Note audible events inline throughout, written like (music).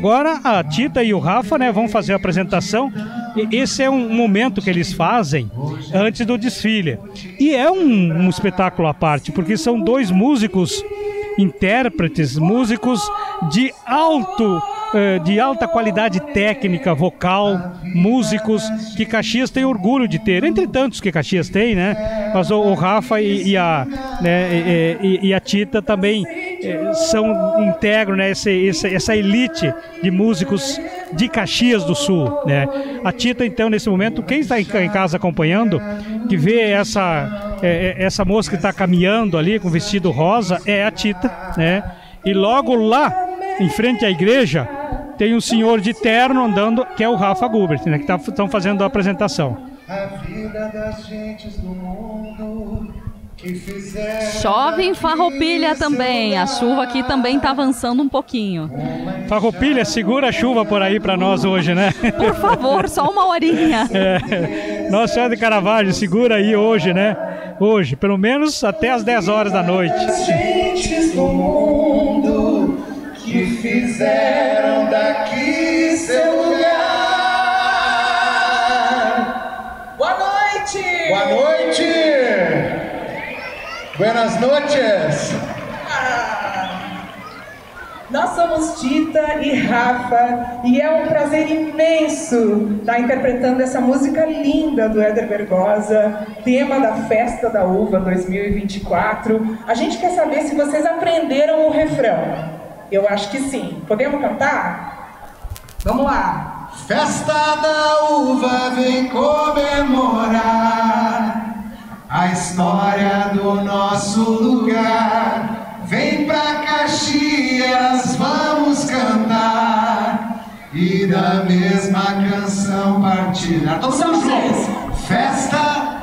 Agora a Tita e o Rafa né, vão fazer a apresentação. Esse é um momento que eles fazem antes do desfile. E é um, um espetáculo à parte, porque são dois músicos intérpretes, músicos de alto de alta qualidade técnica, vocal, músicos que Caxias tem orgulho de ter, entre tantos que Caxias tem, né? Mas o, o Rafa e, e a, né, e, e, a Tita também eh, são integram né, essa, essa, essa elite de músicos de Caxias do Sul, né? A Tita, então, nesse momento, quem está em casa acompanhando, que vê essa, eh, essa moça que está caminhando ali com vestido rosa, é a Tita, né? E logo lá, em frente à igreja, tem um senhor de terno andando, que é o Rafa Gubert, né, que estão tá, fazendo a apresentação. A vida das gentes do mundo Chove em Farroupilha também. A chuva aqui também está avançando um pouquinho. Farroupilha, segura a chuva por aí para nós hoje, né? Por favor, só uma horinha. (laughs) É. Nossa Senhora de Caravaggio, segura aí hoje, né? Hoje, pelo menos até as 10 horas da noite. Gentes do mundo que fizeram daqui seu lugar. Boa noite! Boa noite! Buenas noches! Ah, nós somos Tita e Rafa e é um prazer imenso estar interpretando essa música linda do Éder Bergosa, tema da Festa da Uva 2024. A gente quer saber se vocês aprenderam o refrão. Eu acho que sim. Podemos cantar? Vamos lá. Festa da uva vem comemorar a história do nosso lugar. Vem pra Caxias, vamos cantar e da mesma canção partilhar. Todos juntos. Festa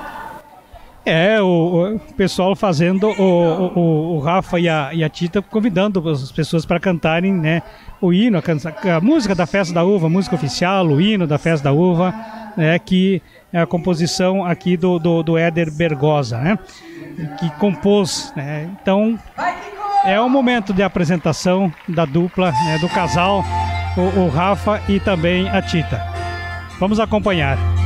é, o, o pessoal fazendo, o, o, o Rafa e a, e a, Tita convidando as pessoas para cantarem né, o hino, a, a, música da Festa da Uva, a música oficial, o hino da Festa da Uva, né, que é a composição aqui do, do, do Éder Bergosa, né, que compôs. Né, então, é o momento de apresentação da dupla, né, do casal, o, o Rafa e também a Tita. Vamos acompanhar.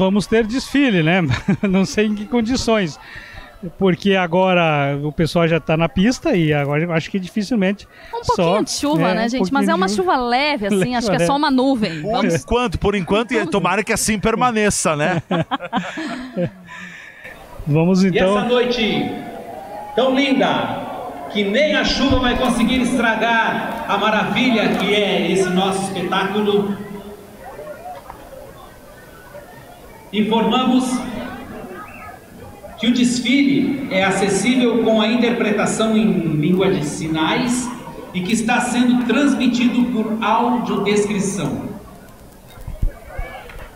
Vamos, ter desfile, né? (laughs) Não sei em que condições. Porque agora o pessoal já está na pista e agora acho que dificilmente. Um pouquinho só, de chuva, é, né, um gente? Mas é uma chuva leve, assim, Leve, acho que é né? só uma nuvem. Por Vamos enquanto, por enquanto, e tomara que assim permaneça, né? (laughs) Vamos E essa então. noite tão linda, que nem a chuva vai conseguir estragar a maravilha que é esse nosso espetáculo. Informamos que o desfile é acessível com a interpretação em língua de sinais e que está sendo transmitido por audiodescrição.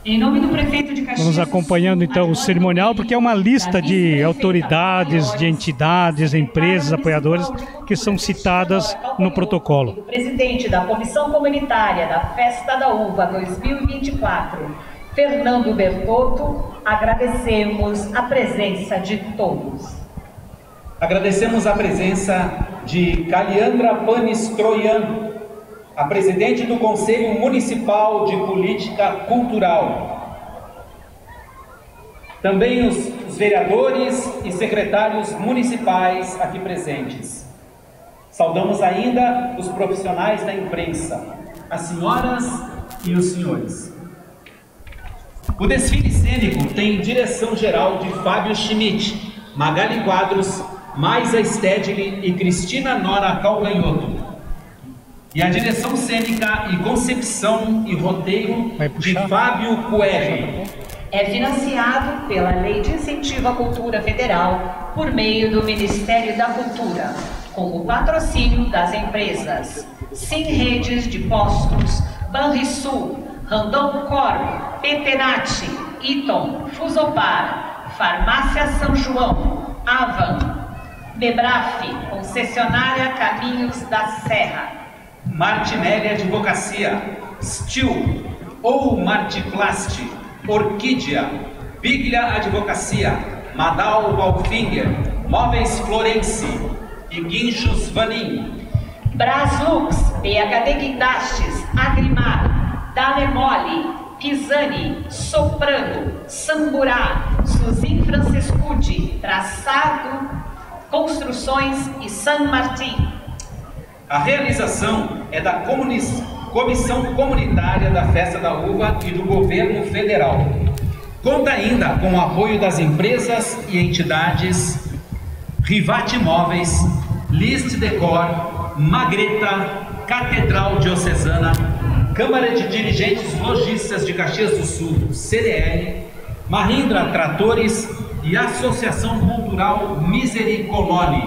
Em nome do prefeito de Caxias Vamos do acompanhando então o cerimonial, porque é uma lista de autoridades, de entidades, empresas, apoiadores que são citadas no protocolo. presidente da Comissão Comunitária da Festa da Uva 2024, Fernando Bertotto, agradecemos a presença de todos. Agradecemos a presença de Caliandra Panis Troian, a presidente do Conselho Municipal de Política Cultural. Também os, os vereadores e secretários municipais aqui presentes. Saudamos ainda os profissionais da imprensa, as senhoras e os senhores. O desfile cênico tem direção geral de Fábio Schmidt, Magali Quadros, Maisa Stedley e Cristina Nora Calganhoto. E a direção cênica e concepção e roteiro de? Fábio Coelho. É financiado pela Lei de Incentivo à Cultura Federal por meio do Ministério da Cultura, com o patrocínio das empresas Sim Redes de Postos, Banrisul, Randon Corp, Petenati, Iton, Fusopar, Farmácia São João, Avan, Bebraf, concessionária Caminhos da Serra, Martinelli Advocacia, Stil ou Martiplast, Orquídea, Biglia Advocacia, Madal Valfinger, Móveis Florence e Guinchos Vanim. Braslux, PHD Guindastes, Agrimar, Dalemole, Pisani, Soprano, Samburá, Suzin Francescucci, Traçado, Construções e San Martin. A realização é da Comissão Comunitária da Festa da Uva e do Governo Federal. Conta ainda com o apoio das empresas e entidades Rivate Imóveis, List Decor, Magreta, Catedral Diocesana, Câmara de Dirigentes Logistas de Caxias do Sul, CDL, Mahindra Tratores e Associação Cultural Misericolone.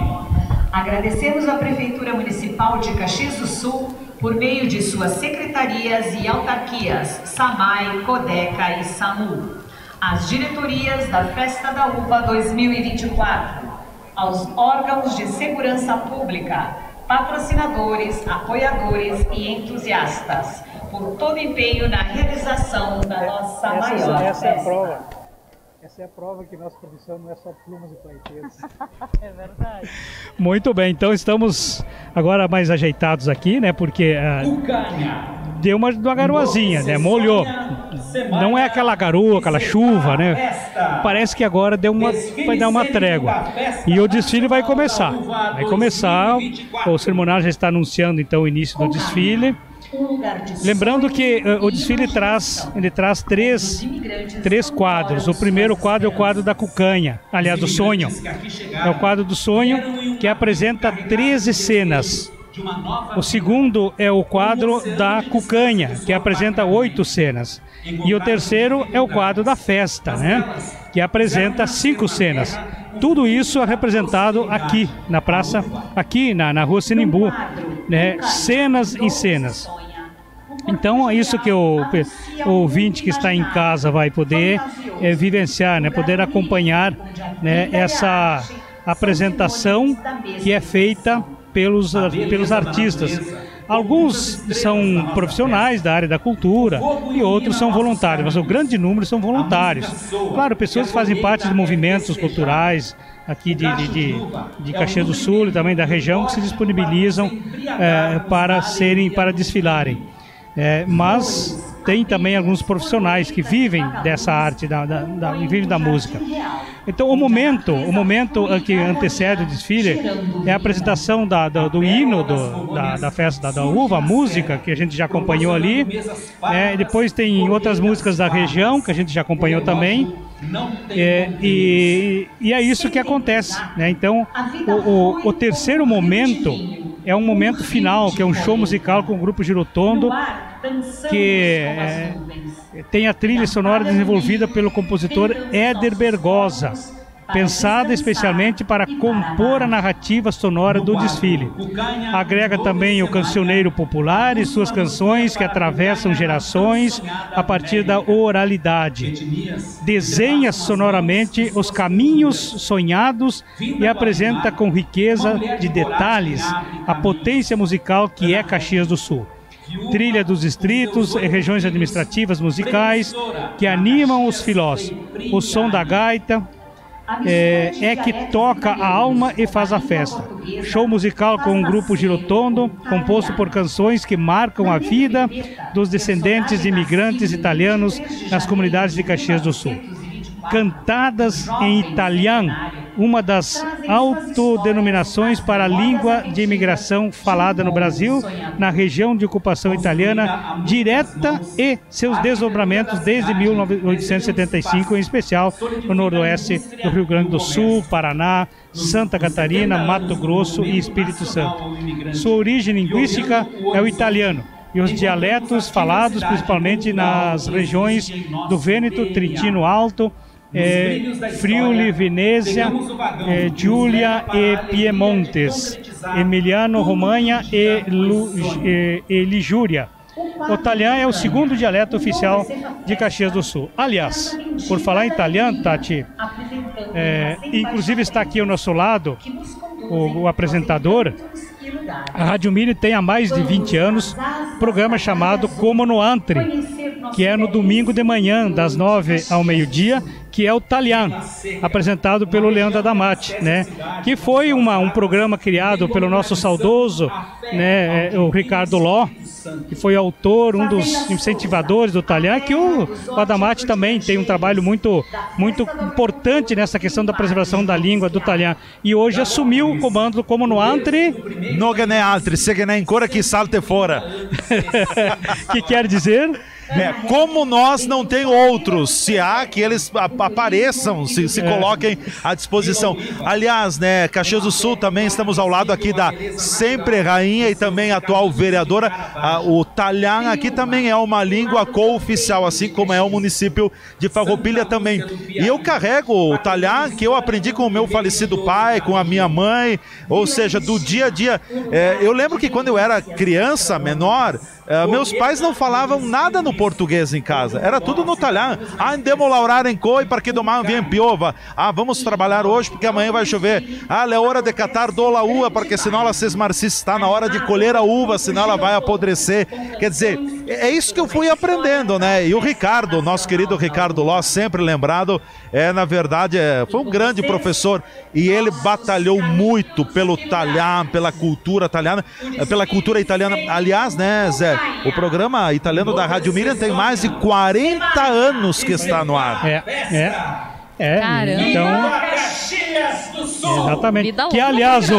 Agradecemos à Prefeitura Municipal de Caxias do Sul por meio de suas secretarias e autarquias, SAMAI, CODECA e SAMU, às diretorias da Festa da Uva 2024, aos órgãos de segurança pública, patrocinadores, apoiadores e entusiastas, por todo empenho na realização da nossa maior festa. Essa é a prova que nossa profissão não é só plumas e paeteiros. (laughs) é verdade. Muito bem, então estamos agora mais ajeitados aqui, né? Porque Ucânia. deu uma, uma garoazinha, né? Molhou. Não é aquela garoa, aquela chuva, né? Parece que agora deu uma, vai dar uma trégua. E o desfile vai começar. Vai começar. O cerimonial já está anunciando então o início do desfile. Lembrando que eh, o desfile traz, ele traz três, três quadros. O primeiro quadro é o quadro da cucanha, aliás, do sonho. É o quadro do sonho que apresenta 13 cenas. O segundo é o quadro da cucanha, que apresenta oito cenas. E o terceiro é o quadro da festa, né? Que apresenta cinco cenas. Tudo isso é representado aqui na praça, aqui na, na rua Sinimbu, né? Cenas em cenas. Então é isso que o, o ouvinte que está em casa vai poder eh, vivenciar, né? Poder acompanhar né? essa apresentação que é feita pelos, ar- pelos artistas. Alguns são profissionais da área da cultura e outros são voluntários, mas o grande número são voluntários. Claro, pessoas que fazem parte de movimentos culturais aqui de, de, de, de Caxias do Sul e também da região que se disponibilizam é, para serem, para desfilarem. É, mas tem também alguns profissionais que vivem dessa arte, da, da, da, vivem da música. Então, o momento, o momento que antecede o desfile é a apresentação da, do, do hino do, da, da festa da, uva, a música que a gente já acompanhou ali. É, depois tem outras músicas da região que a gente já acompanhou também. É, e, e, é isso que acontece. Né? Então, o, o, o terceiro momento é um momento final, que é um show musical com o grupo Girotondo que é, tem a trilha sonora desenvolvida pelo compositor Éder Bergosa, pensada especialmente para compor a narrativa sonora do desfile. Agrega também o cancioneiro popular e suas canções que atravessam gerações a partir da oralidade. Desenha sonoramente os caminhos sonhados e apresenta com riqueza de detalhes a potência musical que é Caxias do Sul trilha dos distritos e regiões administrativas musicais que animam os filós. O som da gaita é, é, que toca a alma e faz a festa. Show musical com um grupo girotondo, composto por canções que marcam a vida dos descendentes de imigrantes italianos nas comunidades de Caxias do Sul. Cantadas em italiano, uma das autodenominações para a língua de imigração falada no Brasil, na região de ocupação italiana direta e seus desdobramentos desde 1875, em especial no noroeste do Rio Grande do Sul, Paraná, Santa Catarina, Mato Grosso e Espírito Santo. Sua origem linguística é o italiano e os dialetos falados principalmente nas regiões do Vêneto, Trentino Alto, é, Friuli, Venezia, é, Giulia e Piemontes, Emiliano, Romanha e, Lu, e, e Ligúria. O italiano é o segundo dialeto oficial de Caxias do Sul. Aliás, por falar em italiano, Tati, é, inclusive está aqui ao nosso lado o, o apresentador. A Rádio Mini tem há mais de 20 anos programa chamado Como no Antre, que é no domingo de manhã, das 9 ao meio-dia, que é o Talian, apresentado pelo Leandro Adamati, né? Que foi uma, um programa criado pelo nosso saudoso, né, é, o Ricardo Ló, que foi autor, um dos incentivadores do Talian, que o, o Adamati também tem um trabalho muito, muito importante nessa questão da preservação da língua do Talian. E hoje assumiu o comando como no Antre. No é Antre, se que cora que salte fora. (laughs) que quer dizer? É, como nós não tem outros, se há que eles apareçam, se, se é. coloquem à disposição. Aliás, né, Caxias do Sul também estamos ao lado aqui da sempre rainha e também atual vereadora. o Talhã aqui também é uma língua co-oficial, assim como é o município de Farroupilha também. E eu carrego o Talhã que eu aprendi com o meu falecido pai, com a minha mãe, ou seja, do dia a dia. É, eu lembro que quando eu era criança, menor, é, meus pais não falavam nada no português em casa, era tudo no talhão. Ah, andemos laurar em coi para que domar vem piova. Ah, vamos trabalhar hoje porque amanhã vai chover. Ah, é hora de catar dola uva porque senão ela se esmarcisse. Está na hora de colher a uva, senão ela vai apodrecer. Quer dizer, é isso que eu fui aprendendo, né? E o Ricardo, nosso querido Ricardo Ló, sempre lembrado, é na verdade é, foi um grande professor e ele batalhou muito pelo talhão, pela cultura italiana, pela cultura italiana. Aliás, né, Zé? O programa italiano da Rádio Miriam tem mais de 40 anos que está no ar. É, é. É, Caramba. então. Exatamente. Que aliás, o,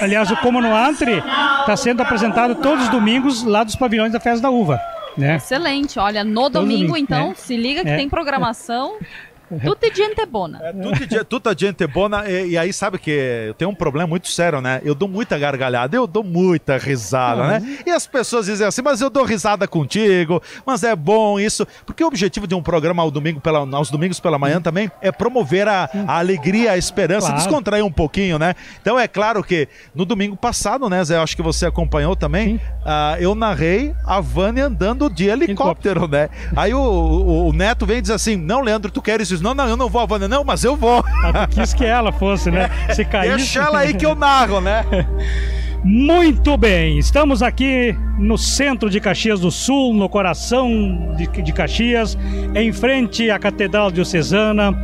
aliás, o Como no Antre está sendo apresentado todos os domingos lá dos pavilhões da Festa da Uva. Né? Excelente. Olha, no domingo, então, é. se liga que é. tem programação. (laughs) Tudo gente bona. É, tudo, tudo gente bona. E, e, aí, sabe que eu tenho um problema muito sério, né? Eu dou muita gargalhada, eu dou muita risada, uhum. né? E as pessoas dizem assim, mas eu dou risada contigo, mas é bom isso. Porque o objetivo de um programa ao domingo pela, aos domingos pela manhã também é promover a, a alegria, a esperança, claro. descontrair um pouquinho, né? Então é claro que no domingo passado, né, Zé? Acho que você acompanhou também. Uh, eu narrei a Vânia andando de helicóptero, né? Aí o, o, o Neto vem e diz assim: Não, Leandro, tu queres Não, não, eu não vou, Wanda, não, mas eu vou. (laughs) Ah, quis que ela fosse, né? Se (laughs) caísse. Deixa ela aí que eu narro, né? (laughs) Muito bem, estamos aqui no centro de Caxias do Sul, no coração de, de Caxias, em frente à Catedral Diocesana,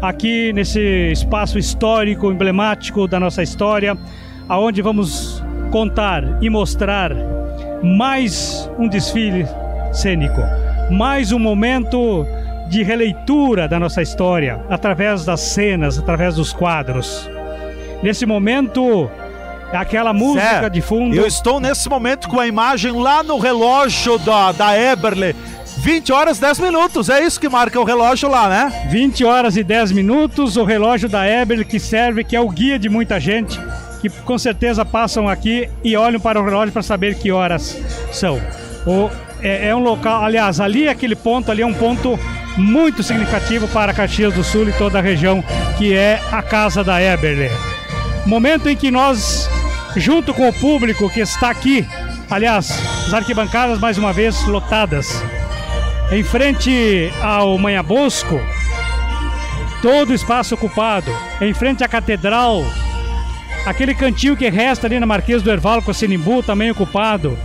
aqui nesse espaço histórico, emblemático da nossa história, aonde vamos contar e mostrar mais um desfile cênico, mais um momento de releitura da nossa história através das cenas, através dos quadros. Nesse momento, aquela música de fundo. Eu estou nesse momento com a imagem lá no relógio da, da Eberle. 20 horas 10 minutos, é isso que marca o relógio lá, né? 20 horas e 10 minutos, o relógio da Eberle que serve, que é o guia de muita gente, que com certeza passam aqui e olham para o relógio para saber que horas são. O, é, é um local, aliás, ali aquele ponto ali é um ponto muito significativo para Caxias do Sul e toda a região, que é a casa da Eberle. Momento em que nós, junto com o público que está aqui, aliás, as arquibancadas mais uma vez lotadas, em frente ao Manha Bosco, todo o espaço ocupado, em frente à catedral, aquele cantinho que resta ali na Marquês do Erval com a Sinimbu também ocupado,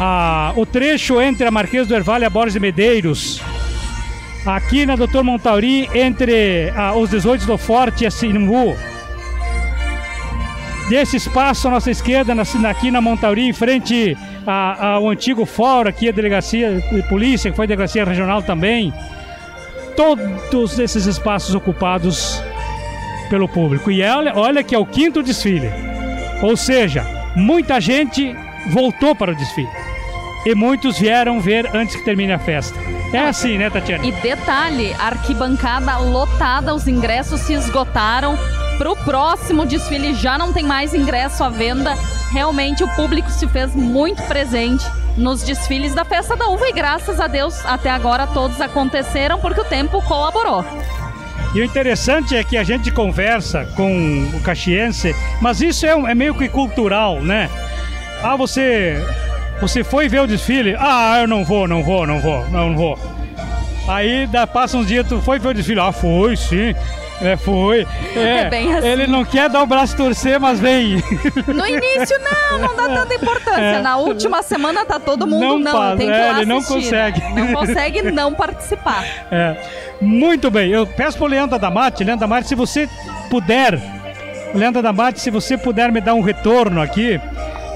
ah, o trecho entre a Marquês do Erval e a Borges de Medeiros, aqui na Doutor Montauri, entre ah, os 18 do Forte e a Sinimbu, desse espaço à nossa esquerda, na- aqui na Montauri, em frente ao antigo fórum, aqui a delegacia de polícia, que foi delegacia regional também. Todos esses espaços ocupados pelo público. E olha, olha que é o quinto desfile. Ou seja, muita gente voltou para o desfile. E muitos vieram ver antes que termine a festa. É assim, né, Tatiana? E detalhe, arquibancada lotada, os ingressos se esgotaram. Pro próximo desfile já não tem mais ingresso à venda. Realmente o público se fez muito presente nos desfiles da Festa da Uva e graças a Deus até agora todos aconteceram porque o tempo colaborou. E o interessante é que a gente conversa com o caxiense, mas isso é, um- é meio que cultural, né? Ah, você você foi ver o desfile? Ah, eu não vou, não vou, não vou, não vou. Aí dá, passa uns dias, tu foi ver o desfile? Ah, foi, sim. É, foi. (laughs) É, É bem assim. Ele não quer dar o braço torcer, mas vem. No início, não, não dá (laughs) tanta importância. É. Na última semana tá todo mundo, Não não, faz, tem que é, ele não assistir, consegue. né? Não (laughs) consegue não participar. É. Muito bem, eu peço pro Leandro Damate, Leandro Damate, se você puder, Leandro Damate, se você puder me dar um retorno aqui,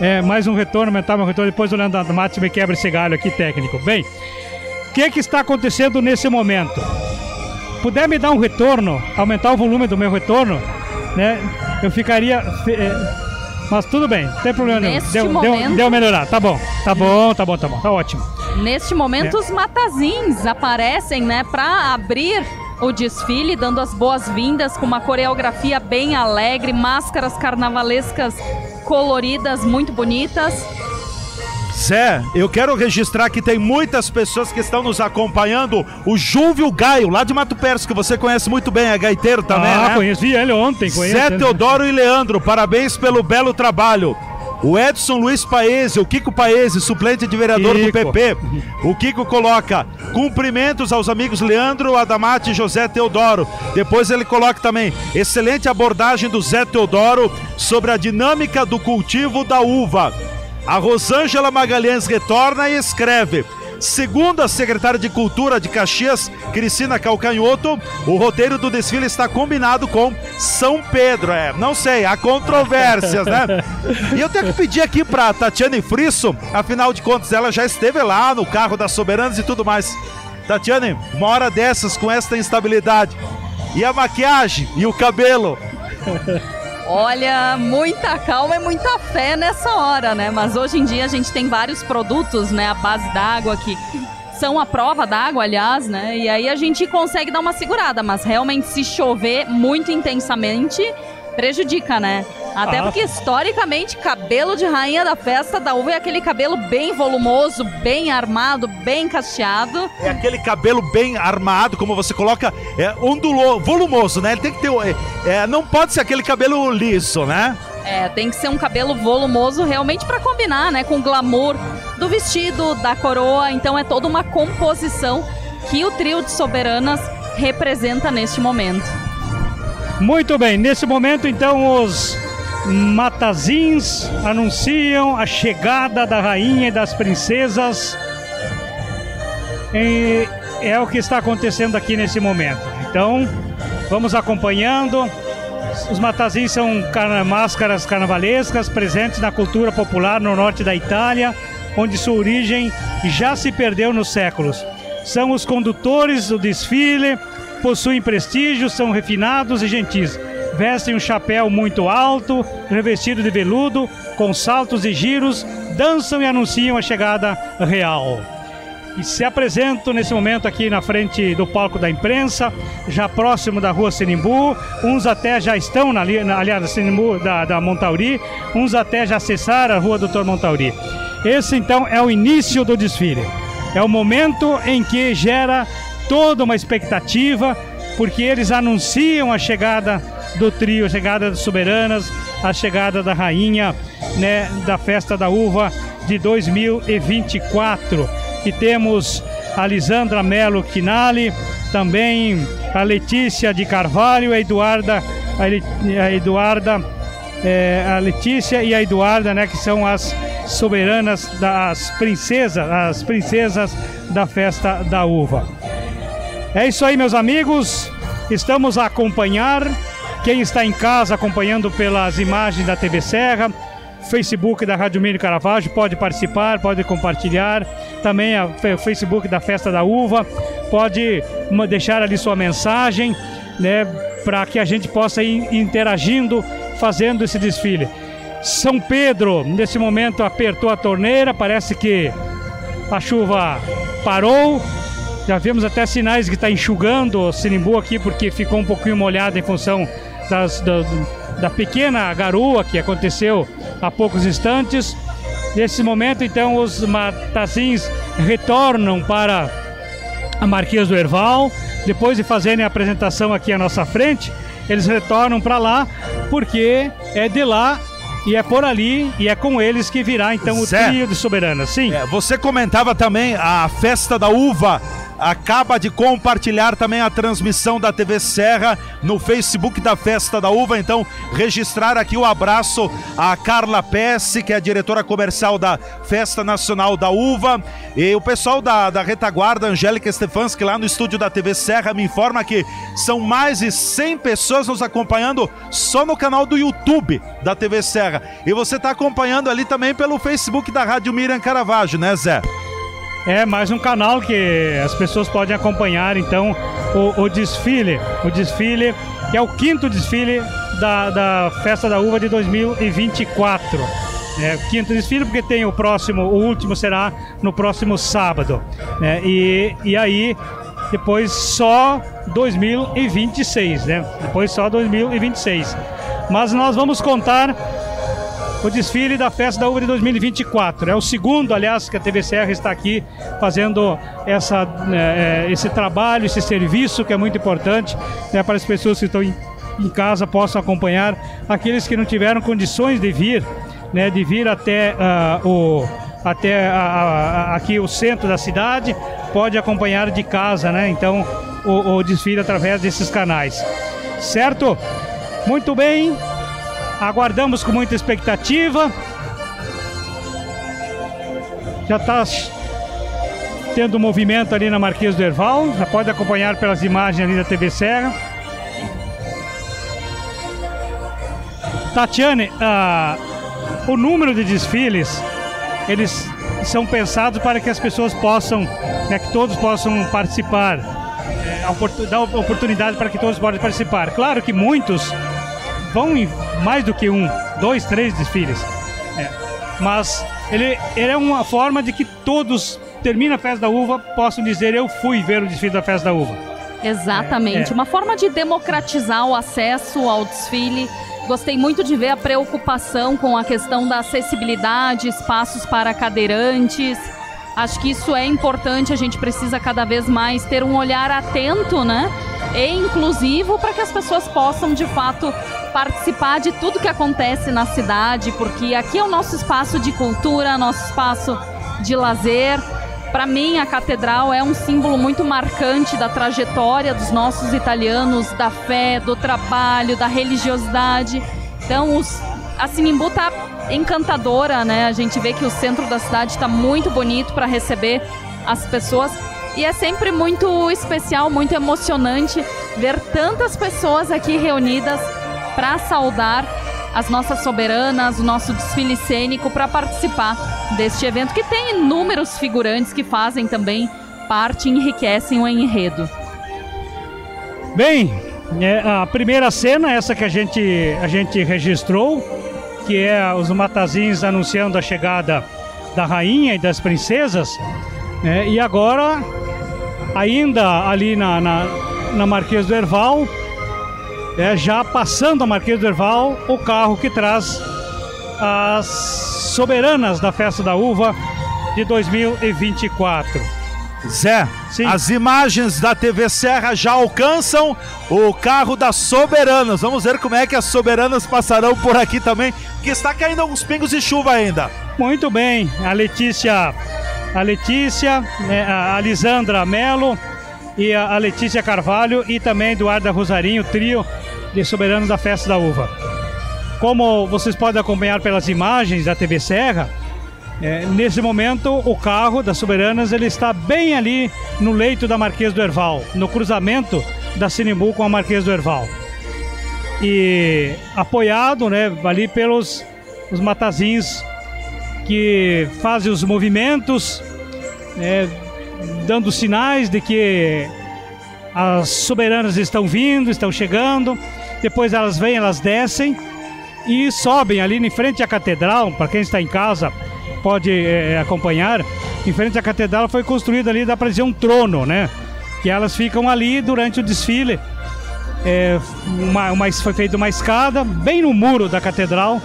é, mais um retorno, aumentar meu retorno, depois o Leandro Damate me quebra esse galho aqui técnico. Bem, o que que está acontecendo nesse momento? Puder me dar um retorno, aumentar o volume do meu retorno, né? Eu ficaria. é, mas tudo bem, não tem problema nenhum. Deu, deu, momento- deu melhorar, tá bom, tá bom, tá bom, tá bom, tá ótimo. Neste momento, É. os matazins aparecem, né, para abrir o desfile, dando as boas-vindas com uma coreografia bem alegre, máscaras carnavalescas coloridas, muito bonitas. Zé, eu quero registrar que tem muitas pessoas que estão nos acompanhando. O Júlio Gaio, lá de Mato Perto, que você conhece muito bem, é gaiteiro também, ah, né? conheci ele ontem, conheço. Zé ele. Teodoro e Leandro, parabéns pelo belo trabalho. O Edson Luiz Paese, o Kiko Paese, suplente de vereador do Kiko. PP. O Kiko coloca cumprimentos aos amigos Leandro, Adamate e José Teodoro. Depois ele coloca também excelente abordagem do Zé Teodoro sobre a dinâmica do cultivo da uva. A Rosângela Magalhães retorna e escreve. Segundo a secretária de Cultura de Caxias, Cristina Calcanhoto, o roteiro do desfile está combinado com São Pedro. É, não sei, há controvérsias, né? (laughs) E eu tenho que pedir aqui pra Tatiane Frisso, afinal de contas, ela já esteve lá no carro das soberanas e tudo mais. Tatiane, uma hora dessas com esta instabilidade. E a maquiagem e o cabelo. (laughs) Olha, muita calma e muita fé nessa hora, né? Mas hoje em dia a gente tem vários produtos, né, à base d'água que são a prova d'água, aliás, né? E aí a gente consegue dar uma segurada, mas realmente se chover muito intensamente, prejudica, né? Até Ah. porque historicamente cabelo de rainha da festa da uva é aquele cabelo bem volumoso, bem armado, bem cacheado. É aquele cabelo bem armado, como você coloca, é ondulo, volumoso, né? Ele tem que ter. é, é, não pode ser aquele cabelo liso, né? É, tem que ser um cabelo volumoso realmente pra combinar, né, com o glamour do vestido, da coroa. Então é toda uma composição que o trio de soberanas representa neste momento. Muito bem, nesse momento então os matazins anunciam a chegada da rainha e das princesas. E é o que está acontecendo aqui nesse momento. Então, vamos acompanhando. Os matazins são carna máscaras carnavalescas presentes na cultura popular no norte da Itália, onde sua origem já se perdeu nos séculos. São os condutores do desfile, possuem prestígio, são refinados e gentis. Vestem um chapéu muito alto, revestido de veludo, com saltos e giros, dançam e anunciam a chegada real e se apresentam nesse momento aqui na frente do palco da imprensa, já próximo da rua Sinimbu. Uns até já estão na, na aliás, Sinimbu da, da Montauri, uns até já acessaram a rua Doutor Montauri. Esse então é o início do desfile. É o momento em que gera toda uma expectativa, porque eles anunciam a chegada do trio, a chegada das soberanas, a chegada da rainha, né, da festa da uva de 2024 e temos a Lisandra Melo Quinali, também a Letícia de Carvalho, a Eduarda, a Eduarda, é, a Letícia e a Eduarda, né, que são as soberanas das princesas, as princesas da festa da uva. É isso aí, meus amigos. Estamos a acompanhar. Quem está em casa acompanhando pelas imagens da TV Serra, Facebook da Rádio Mini Caravaggio, pode participar, pode compartilhar. Também o Facebook da Festa da Uva, pode deixar ali sua mensagem, né, para que a gente possa ir interagindo, fazendo esse desfile. São Pedro, nesse momento, apertou a torneira, parece que a chuva parou. Já vimos até sinais que está enxugando o Sinimbu aqui, porque ficou um pouquinho molhado em função das, da, da pequena garoa que aconteceu há poucos instantes. Nesse momento, então, os matazins retornam para a Marquês do Erval. Depois de fazerem a apresentação aqui à nossa frente, eles retornam para lá, porque é de lá e é por ali e é com eles que virá então o Zé, trio de soberanas. Sim. É, você comentava também a festa da uva acaba de compartilhar também a transmissão da TV Serra no Facebook da Festa da Uva. Então, registrar aqui o abraço a Carla Pesce, que é a diretora comercial da Festa Nacional da Uva, e o pessoal da, da retaguarda, Angélica Stefanski, lá no estúdio da TV Serra, me informa que são mais de 100 pessoas nos acompanhando só no canal do YouTube da TV Serra. E você está acompanhando ali também pelo Facebook da Rádio Miriam Caravaggio, né, Zé? É mais um canal que as pessoas podem acompanhar então o, o desfile. O desfile, que é o quinto desfile da, da Festa da Uva de 2024. É, quinto desfile, porque tem o próximo, o último será no próximo sábado. Né? E, e aí, depois só 2026, né? Depois só 2026. Mas nós vamos contar o desfile da Festa da Uva de 2024. É o segundo, aliás, que a TV está aqui fazendo essa, é, esse trabalho, esse serviço que é muito importante né, para as pessoas que estão em, em casa possam acompanhar. Aqueles que não tiveram condições de vir, né, de vir até uh, o até a, a, aqui o centro da cidade, pode acompanhar de casa, né? Então, o, o desfile através desses canais. Certo? Muito bem. Aguardamos com muita expectativa. Já está tendo movimento ali na Marquês do Erval. Já pode acompanhar pelas imagens ali da TV Serra. Tatiane, uh, o número de desfiles, eles são pensados para que as pessoas possam, né, que todos possam participar, é, dar oportunidade para que todos possam participar. Claro que muitos vão em mais do que um, dois, três desfiles. É. Mas ele, ele é uma forma de que todos, termina a festa da uva, possam dizer eu fui ver o desfile da festa da uva. Exatamente, é, é. uma forma de democratizar o acesso ao desfile. Gostei muito de ver a preocupação com a questão da acessibilidade, espaços para cadeirantes. Acho que isso é importante, a gente precisa cada vez mais ter um olhar atento, né? E inclusivo para que as pessoas possam de fato participar de tudo que acontece na cidade, porque aqui é o nosso espaço de cultura, nosso espaço de lazer. Para mim, a catedral é um símbolo muito marcante da trajetória dos nossos italianos, da fé, do trabalho, da religiosidade. Então, os, a Sinimbu tá encantadora, né? A gente vê que o centro da cidade está muito bonito para receber as pessoas. E é sempre muito especial, muito emocionante ver tantas pessoas aqui reunidas para saudar as nossas soberanas, o nosso desfile cênico para participar deste evento que tem inúmeros figurantes que fazem também parte enriquecem o enredo. Bem, é, a primeira cena, essa que a gente, a gente registrou, que é os matazins anunciando a chegada da rainha e das princesas. Né? E agora, ainda ali na, na, na Marquês do Erval, é, já passando a Marquês do Erval, o carro que traz as soberanas da Festa da Uva de 2024. Zé, Sim. as imagens da TV Serra já alcançam o carro das soberanas. Vamos ver como é que as soberanas passarão por aqui também, que está caindo alguns pingos de chuva ainda. Muito bem, a Letícia, a Letícia, né, a Lisandra Melo e a Letícia Carvalho e também Eduardo Rosarinho, trio de soberanos da Festa da Uva. Como vocês podem acompanhar pelas imagens da TV Serra, é, nesse momento, o carro das Soberanas ele está bem ali no leito da Marquês do Erval, no cruzamento da Sinimbu com a Marquês do Erval. E apoiado né, ali pelos os matazins que fazem os movimentos, é, dando sinais de que as soberanas estão vindo, estão chegando. Depois elas vêm, elas descem e sobem ali em frente à catedral. Para quem está em casa, pode é, acompanhar, em frente à catedral foi construída ali, dá para dizer, um trono, né? Que elas ficam ali durante o desfile. É, uma, uma, foi feita uma escada bem no muro da catedral.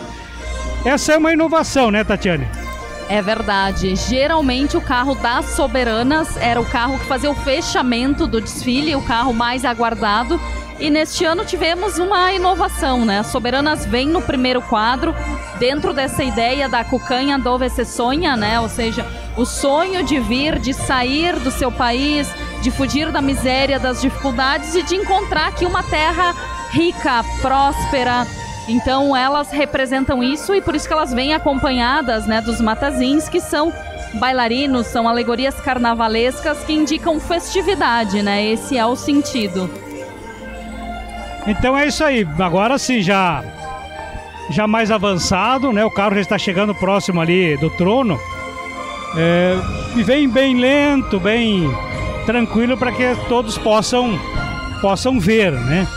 Essa é uma inovação, né, Tatiane? É verdade. Geralmente o carro das soberanas era o carro que fazia o fechamento do desfile, o carro mais aguardado. E neste ano tivemos uma inovação, né? As soberanas vêm no primeiro quadro, dentro dessa ideia da cucanha dove se sonha, né? Ou seja, o sonho de vir, de sair do seu país, de fugir da miséria, das dificuldades e de encontrar aqui uma terra rica, próspera. Então elas representam isso e por isso que elas vêm acompanhadas, né, dos matazins que são bailarinos, são alegorias carnavalescas que indicam festividade, né? Esse é o sentido. Então é isso aí. Agora sim, já já mais avançado, né? O carro já está chegando próximo ali do trono. É, e vem bem lento, bem tranquilo para que todos possam possam ver, né?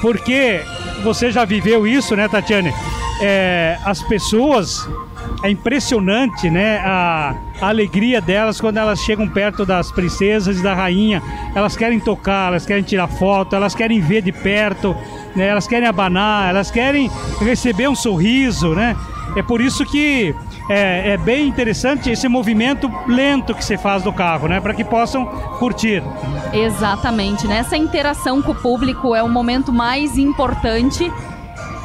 Porque você já viveu isso, né, Tatiane? É, as pessoas é impressionante, né? A, a, alegria delas quando elas chegam perto das princesas e da rainha. Elas querem tocar, elas querem tirar foto, elas querem ver de perto, né? Elas querem abanar, elas querem receber um sorriso, né? É por isso que é, é bem interessante esse movimento lento que se faz do carro, né? Para que possam curtir. Exatamente, né? Interação com o público é o momento mais importante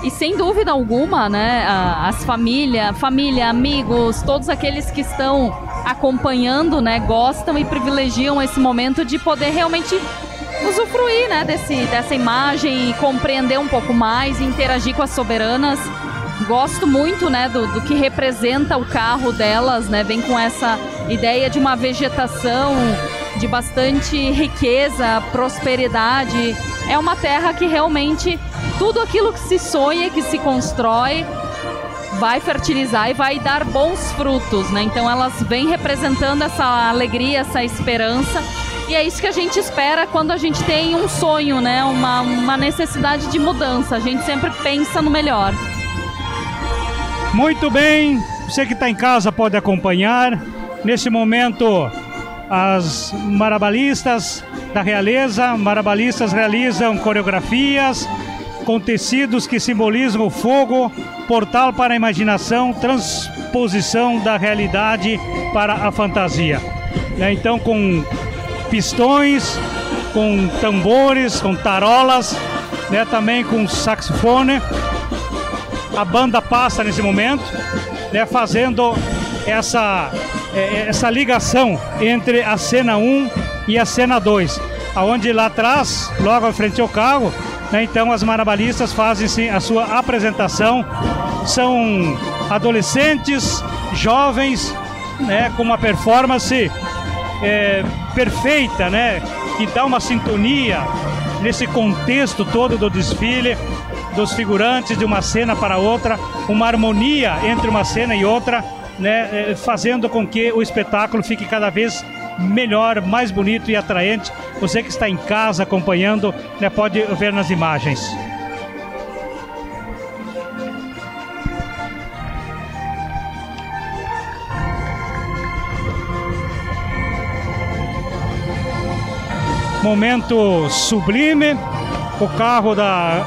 e sem dúvida alguma, né, as famílias, família, amigos, todos aqueles que estão acompanhando, né, gostam e privilegiam esse momento de poder realmente usufruir, né, desse, dessa imagem e compreender um pouco mais interagir com as soberanas. Gosto muito, né, do, do que representa o carro delas, né, vem com essa ideia de uma vegetação de bastante riqueza, prosperidade. É uma terra que realmente tudo aquilo que se sonha, que se constrói, vai fertilizar e vai dar bons frutos, né? Então elas vêm representando essa alegria, essa esperança. E é isso que a gente espera quando a gente tem um sonho, né? Uma, uma necessidade de mudança. A gente sempre pensa no melhor. Muito bem, você que está em casa pode acompanhar. Nesse momento, as marabalistas da realeza, marabalistas realizam coreografias, com tecidos que simbolizam o fogo, portal para a imaginação, transposição da realidade para a fantasia. Né, então, com pistões, com tambores, com tarolas, né? também com saxofone. A banda passa nesse momento, né? fazendo essa, é, essa ligação entre a cena 1 e a cena 2, aonde lá atrás, logo à frente ao carro, Né? Então as marabalistas fazem sim, a sua apresentação. São adolescentes, jovens, né, com uma performance é, perfeita, né, que dá uma sintonia nesse contexto todo do desfile, dos figurantes de uma cena para outra, uma harmonia entre uma cena e outra, né, é, fazendo com que o espetáculo fique cada vez melhor, mais bonito e atraente. Você que está em casa acompanhando, né, pode ver nas imagens. Momento sublime. O carro da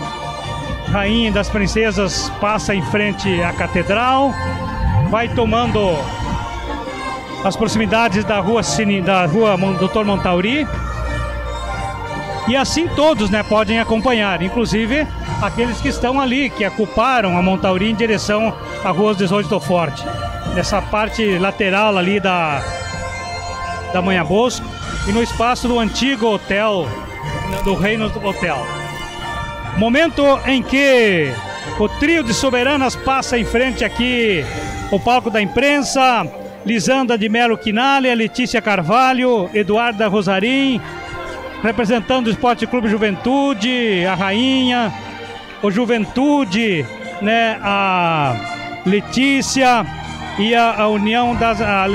Rainha das Princesas passa em frente à catedral, vai tomando as proximidades da rua, da rua Doutor Montauri. E assim todos né, podem acompanhar, inclusive aqueles que estão ali, que ocuparam a Montauri em direção à rua 18 do Forte. Nessa parte lateral ali da, da Manhã Bosco e no espaço do antigo hotel, do Reino Hotel. Momento em que o trio de soberanas passa em frente aqui o palco da imprensa, Lisanda de Melo Quinalha, Letícia Carvalho, Eduarda Rosarim, representando o Esporte Clube Juventude, a Rainha, o Juventude, né, a Letícia e a, a União das. A,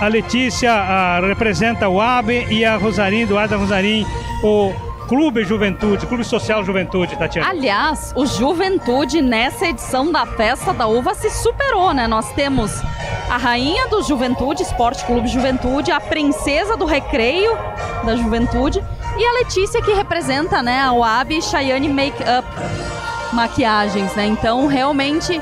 a Letícia a, representa o ABE e a Rosarim, Eduarda Rosarim, o Clube Juventude, Clube Social Juventude, Tatiana. Aliás, o Juventude nessa edição da Festa da Uva se superou, né? Nós temos a rainha do Juventude, Esporte Clube Juventude, a princesa do recreio da Juventude e a Letícia que representa, né, a Wabi Cheyenne Makeup maquiagens, né? Então, realmente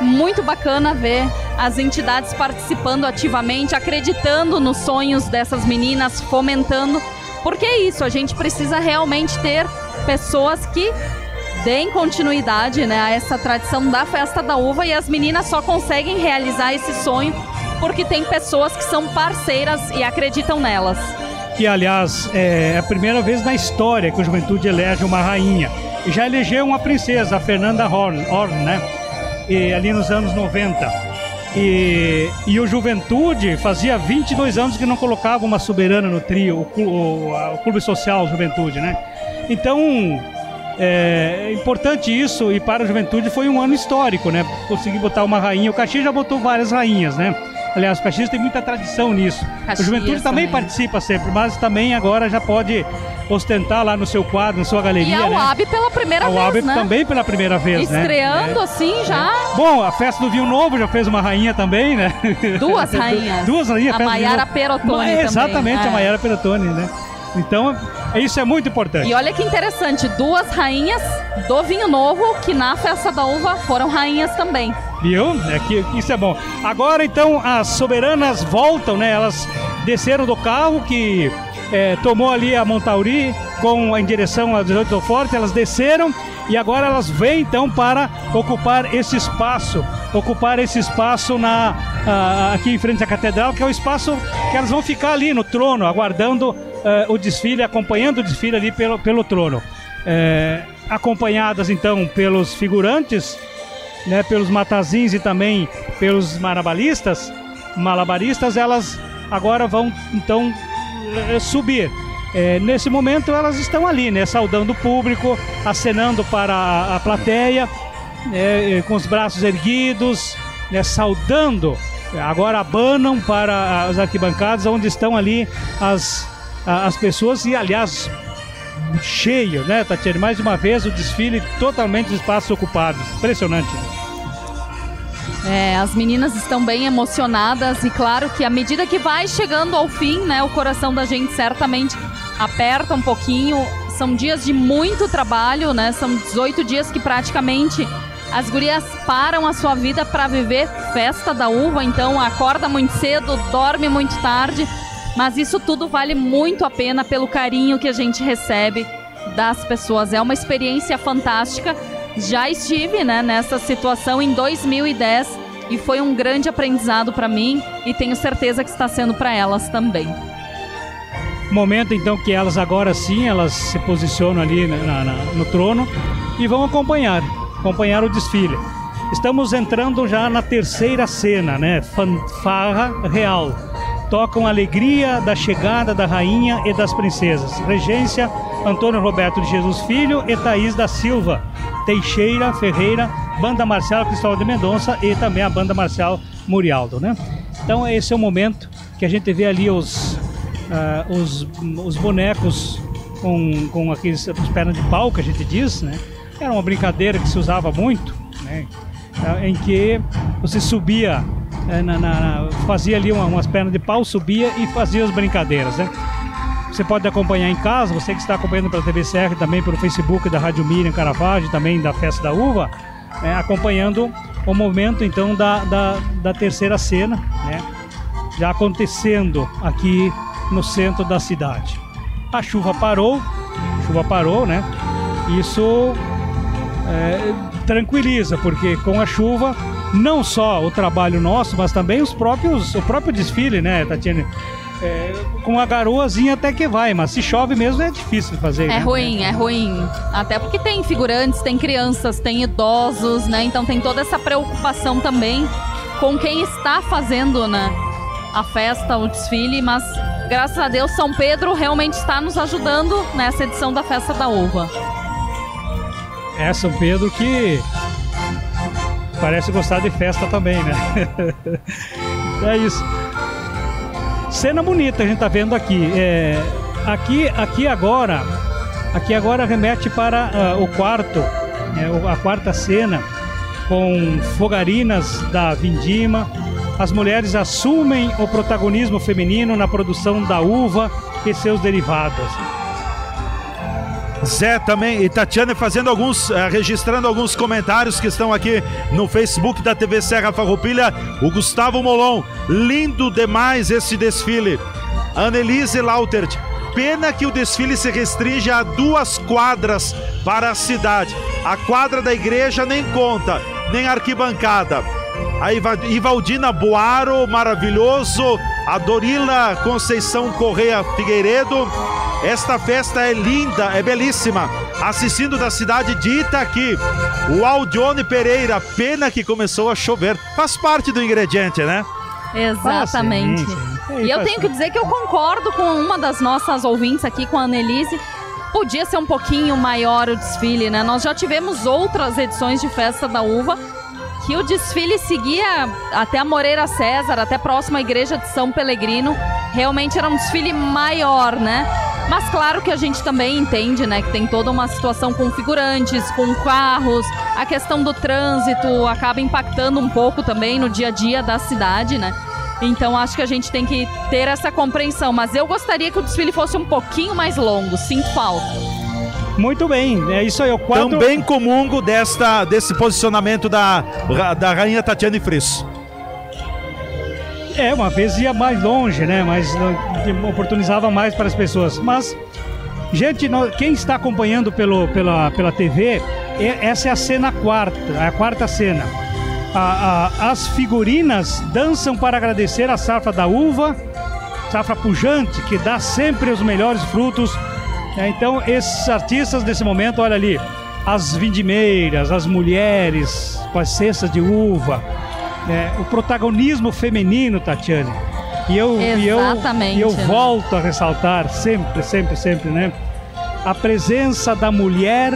muito bacana ver as entidades participando ativamente, acreditando nos sonhos dessas meninas, fomentando porque é isso, a gente precisa realmente ter pessoas que deem continuidade né, a essa tradição da festa da uva e as meninas só conseguem realizar esse sonho porque tem pessoas que são parceiras e acreditam nelas. Que, aliás, é a primeira vez na história que o Juventude elege uma rainha. E já elegeu uma princesa, a Fernanda Horn, Horn né? E, ali nos anos 90. E, e o Juventude fazia 22 anos que não colocava uma soberana no trio, o, o, o Clube Social Juventude, né? Então, é importante isso e para a Juventude foi um ano histórico, né? Conseguir botar uma rainha. O Caxias já botou várias rainhas, né? Aliás, o Caxias tem muita tradição nisso. Caxias, o Juventude também, também, participa sempre, mas também agora já pode ostentar lá no seu quadro, na sua galeria. E a UAB né? pela primeira a vez. A UAB né? também pela primeira vez, né? Estreando né? assim já. É. Bom, a festa do Vinho Novo já fez uma rainha também, né? Duas (laughs) rainhas. Duas rainhas. A Maiara Perotone. É, exatamente, é. a Maiara Perotone, né? Então, isso é muito importante. E olha que interessante, duas rainhas do vinho novo que na festa da uva foram rainhas também. Viu? É que, isso é bom. Agora então as soberanas voltam, né? Elas desceram do carro que é, tomou ali a Montauri com em direção a 18 do Forte, elas desceram e agora elas vêm então para ocupar esse espaço, ocupar esse espaço na aqui em frente à catedral, que é o espaço que elas vão ficar ali no trono, aguardando uh, o desfile, acompanhando o desfile ali pelo, pelo trono. É, acompanhadas então pelos figurantes, né, pelos matazins e também pelos marabalistas, malabaristas, elas agora vão então eh, subir. É, nesse momento elas estão ali, né, saudando o público, acenando para a, a plateia, né, com os braços erguidos, né, saudando. Agora abanam para as arquibancadas, onde estão ali as, as pessoas e, aliás, cheio, né, Tatiana? Mais uma vez o desfile totalmente de espaços ocupados. Impressionante. É, as meninas estão bem emocionadas e claro que à medida que vai chegando ao fim, né, o coração da gente certamente aperta um pouquinho. São dias de muito trabalho, né? São 18 dias que praticamente as gurias param a sua vida para viver festa da uva, então acorda muito cedo, dorme muito tarde, mas isso tudo vale muito a pena pelo carinho que a gente recebe das pessoas. É uma experiência fantástica já estive né, nessa situação em 2010 e foi um grande aprendizado para mim e tenho certeza que está sendo para elas também. Momento então que elas agora sim, elas se posicionam ali na, na, no trono e vão acompanhar, acompanhar o desfile. Estamos entrando já na terceira cena, né? Fanfarra real. Tocam a alegria da chegada da rainha e das princesas. Regência Antônio Roberto de Jesus Filho e Thaís da Silva. Teixeira Ferreira, Banda Marcial Cristóvão de Mendonça e também a Banda Marcial Murialdo, né? Então esse é o momento que a gente vê ali os, uh, os, os bonecos com, com aqueles pernas de pau que a gente diz, né? Era uma brincadeira que se usava muito, né? Em que você subia, é, na, na, fazia ali umas pernas de pau, subia e fazia as brincadeiras, né? Você pode acompanhar em casa, você que está acompanhando pela TV Serra também pelo Facebook da Rádio Miriam Caravaggio, também da Festa da Uva, é, acompanhando o momento então da, da, da terceira cena, né? Já acontecendo aqui no centro da cidade. A chuva parou, a chuva parou, né? Isso é, tranquiliza, porque com a chuva, não só o trabalho nosso, mas também os próprios, o próprio desfile, né, Tatiana? É, com a garoazinha até que vai, mas se chove mesmo é difícil de fazer. É né? ruim, é ruim. Até porque tem figurantes, tem crianças, tem idosos, né? Então tem toda essa preocupação também com quem está fazendo, né? A festa, o desfile, mas graças a Deus São Pedro realmente está nos ajudando nessa edição da Festa da Uva. É, São Pedro que parece gostar de festa também, né? (laughs) é isso. Cena bonita a gente tá vendo aqui. É, aqui, aqui agora, aqui agora remete para uh, o quarto, é, a quarta cena com fogarinas da Vindima. As mulheres assumem o protagonismo feminino na produção da uva e seus derivados. Zé também e Tatiana fazendo alguns, eh, registrando alguns comentários que estão aqui no Facebook da TV Serra Farroupilha. O Gustavo Molon, lindo demais esse desfile. Annelise Lautert, pena que o desfile se restringe a duas quadras para a cidade. A quadra da igreja nem conta, nem arquibancada. A Ivaldina Boaro, maravilhoso. A Dorila Conceição Correia Figueiredo. Esta festa é linda, é belíssima. Assistindo da cidade de Itaqui. O Aldione Pereira, pena que começou a chover. Faz parte do ingrediente, né? Exatamente. Ah, sim, sim. E eu tenho que dizer que eu concordo com uma das nossas ouvintes aqui, com a Annelise. Podia ser um pouquinho maior o desfile, né? Nós já tivemos outras edições de Festa da Uva que o desfile seguia até a Moreira César, até próximo à igreja de São Pelegrino. Realmente era um desfile maior, né? Mas claro que a gente também entende, né, que tem toda uma situação com figurantes, com carros, a questão do trânsito acaba impactando um pouco também no dia a dia da cidade, né? Então acho que a gente tem que ter essa compreensão, mas eu gostaria que o desfile fosse um pouquinho mais longo, sinto falta. Muito bem, é isso aí. O quadro... Também comungo desta, desse posicionamento da, da rainha Tatiana Frisso. É, uma vez ia mais longe, né? Mas oportunizava mais para as pessoas. Mas, gente, quem está acompanhando pelo, pela, pela TV, essa é a cena quarta, a quarta cena. A, a, as figurinas dançam para agradecer a safra da uva, safra pujante, que dá sempre os melhores frutos. É, então, esses artistas desse momento, olha ali, as vindimeiras, as mulheres com as cestas de uva, é, o protagonismo feminino, Tatiane. E eu, e eu, e eu volto a ressaltar sempre, sempre, sempre, né? A presença da mulher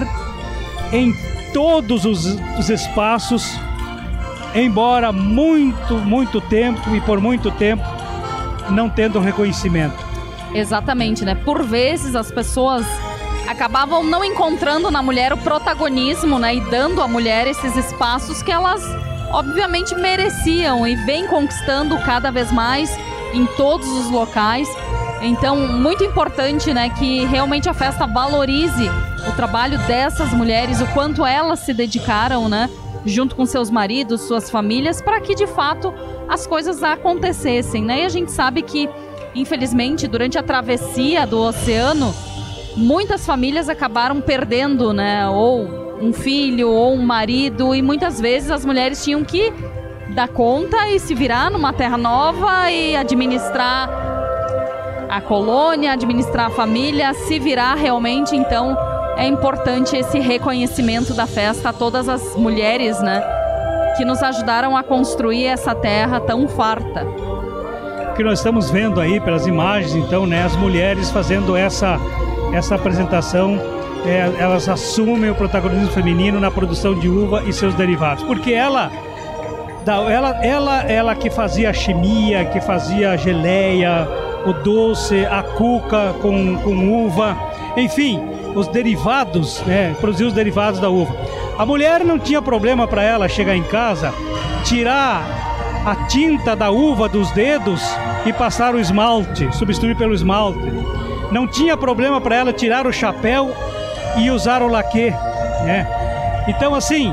em todos os, os espaços, embora muito, muito tempo e por muito tempo não tendo reconhecimento. Exatamente, né? Por vezes as pessoas acabavam não encontrando na mulher o protagonismo, né? E dando à mulher esses espaços que elas obviamente mereciam e vem conquistando cada vez mais em todos os locais. Então, muito importante, né, que realmente a festa valorize o trabalho dessas mulheres, o quanto elas se dedicaram, né, junto com seus maridos, suas famílias, para que de fato as coisas acontecessem, né? E a gente sabe que, infelizmente, durante a travessia do oceano, muitas famílias acabaram perdendo, né, ou um filho ou um marido e muitas vezes as mulheres tinham que dar conta e se virar numa terra nova e administrar a colônia, administrar a família, se virar realmente, então é importante esse reconhecimento da festa a todas as mulheres, né, que nos ajudaram a construir essa terra tão farta. Que nós estamos vendo aí pelas imagens, então, né, as mulheres fazendo essa essa apresentação, é, elas assumem o protagonismo feminino na produção de uva e seus derivados, porque ela ela, ela, ela que fazia a chimia, que fazia a geleia, o doce, a cuca com, com uva, enfim, os derivados, né? Produzir os derivados da uva. A mulher não tinha problema para ela chegar em casa, tirar a tinta da uva dos dedos e passar o esmalte, substituir pelo esmalte. Não tinha problema para ela tirar o chapéu e usar o laque, né? Então assim,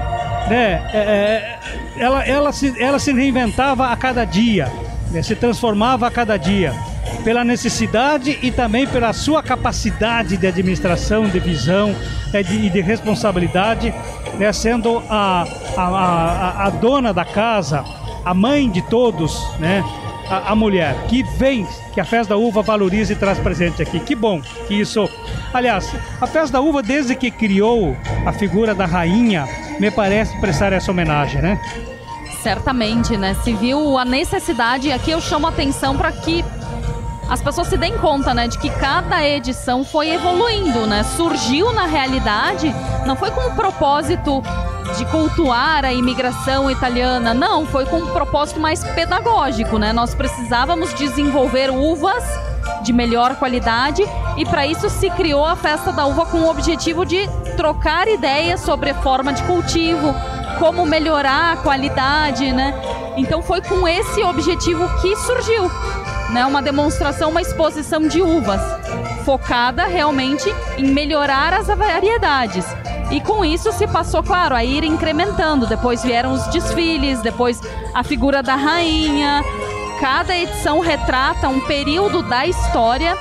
né? É, é, ela, ela, se, ela se reinventava a cada dia, né? se transformava a cada dia pela necessidade e também pela sua capacidade de administração, de visão e é, de, de, responsabilidade, né, sendo a, a, a, a, dona da casa, a mãe de todos, né, a, a, mulher, que vem, que a Festa da Uva valoriza e traz presente aqui. Que bom que isso. Aliás, a Festa da Uva, desde que criou a figura da rainha, me parece prestar essa homenagem, né? Certamente, né? Se viu a necessidade, e aqui eu chamo a atenção para que as pessoas se deem conta, né, de que cada edição foi evoluindo, né? Surgiu na realidade, não foi com o propósito de cultuar a imigração italiana, não, foi com um propósito mais pedagógico, né? Nós precisávamos desenvolver uvas de melhor qualidade e para isso se criou a festa da uva com o objetivo de trocar ideias sobre forma de cultivo, como melhorar a qualidade, né? Então foi com esse objetivo que surgiu né, uma demonstração, uma exposição de uvas, focada realmente em melhorar as variedades. E com isso se passou, claro, a ir incrementando. Depois vieram os desfiles, depois a figura da rainha. Cada edição retrata um período da história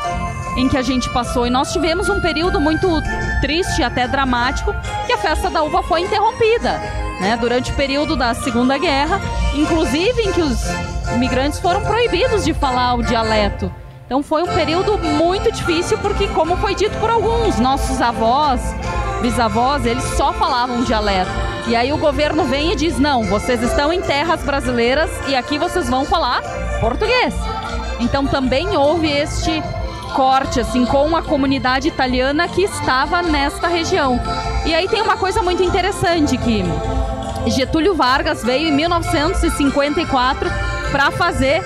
em que a gente passou. E nós tivemos um período muito triste, até dramático, que a festa da uva foi interrompida. Né, durante o período da Segunda Guerra, inclusive em que os imigrantes foram proibidos de falar o dialeto. Então foi um período muito difícil porque, como foi dito por alguns, nossos avós, bisavós, eles só falavam dialeto. E aí o governo vem e diz: não, vocês estão em terras brasileiras e aqui vocês vão falar português. Então também houve este corte assim com a comunidade italiana que estava nesta região. E aí tem uma coisa muito interessante que Getúlio Vargas veio em 1954 para fazer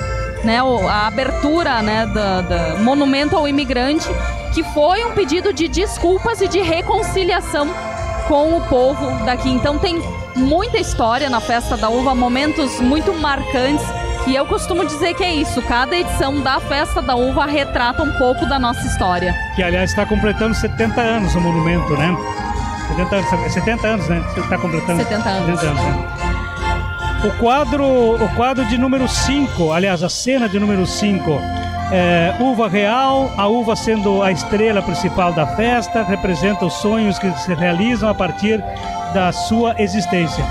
né, a abertura né, do, monumento ao imigrante, que foi um pedido de desculpas e de reconciliação com o povo daqui. Então tem muita história na festa da uva, momentos muito marcantes e eu costumo dizer que é isso, cada edição da Festa da Uva retrata um pouco da nossa história. Que, aliás, está completando 70 anos o monumento, né? 70, 70 anos, né? Você está completando 70 anos. 70 anos né? O quadro, o quadro de número 5, aliás, a cena de número 5, é, uva real, a uva sendo a estrela principal da festa, representa os sonhos que se realizam a partir da sua existência.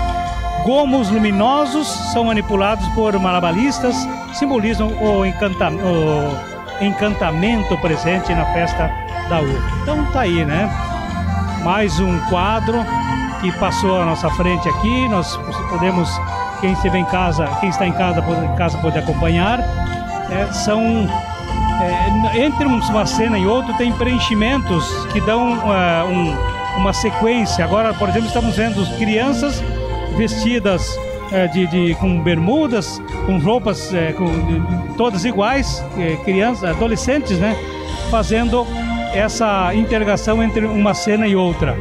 Gomos luminosos são manipulados por malabaristas, simbolizam o, encanta o encantamento presente na festa da uva. Então tá aí, né? Mais um quadro que passou à nossa frente aqui. Nós podemos, quem estiver em casa, quem está em casa, em casa pode acompanhar. É, são é, entre uma cena e outra tem preenchimentos que dão uh, um, uma sequência. Agora, por exemplo, estamos vendo crianças vestidas é, de, de, com bermudas, com roupas é, com, todas iguais, é, crianças, adolescentes, né? Fazendo essa integração entre uma cena e outra.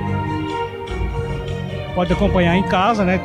Pode acompanhar em casa, né?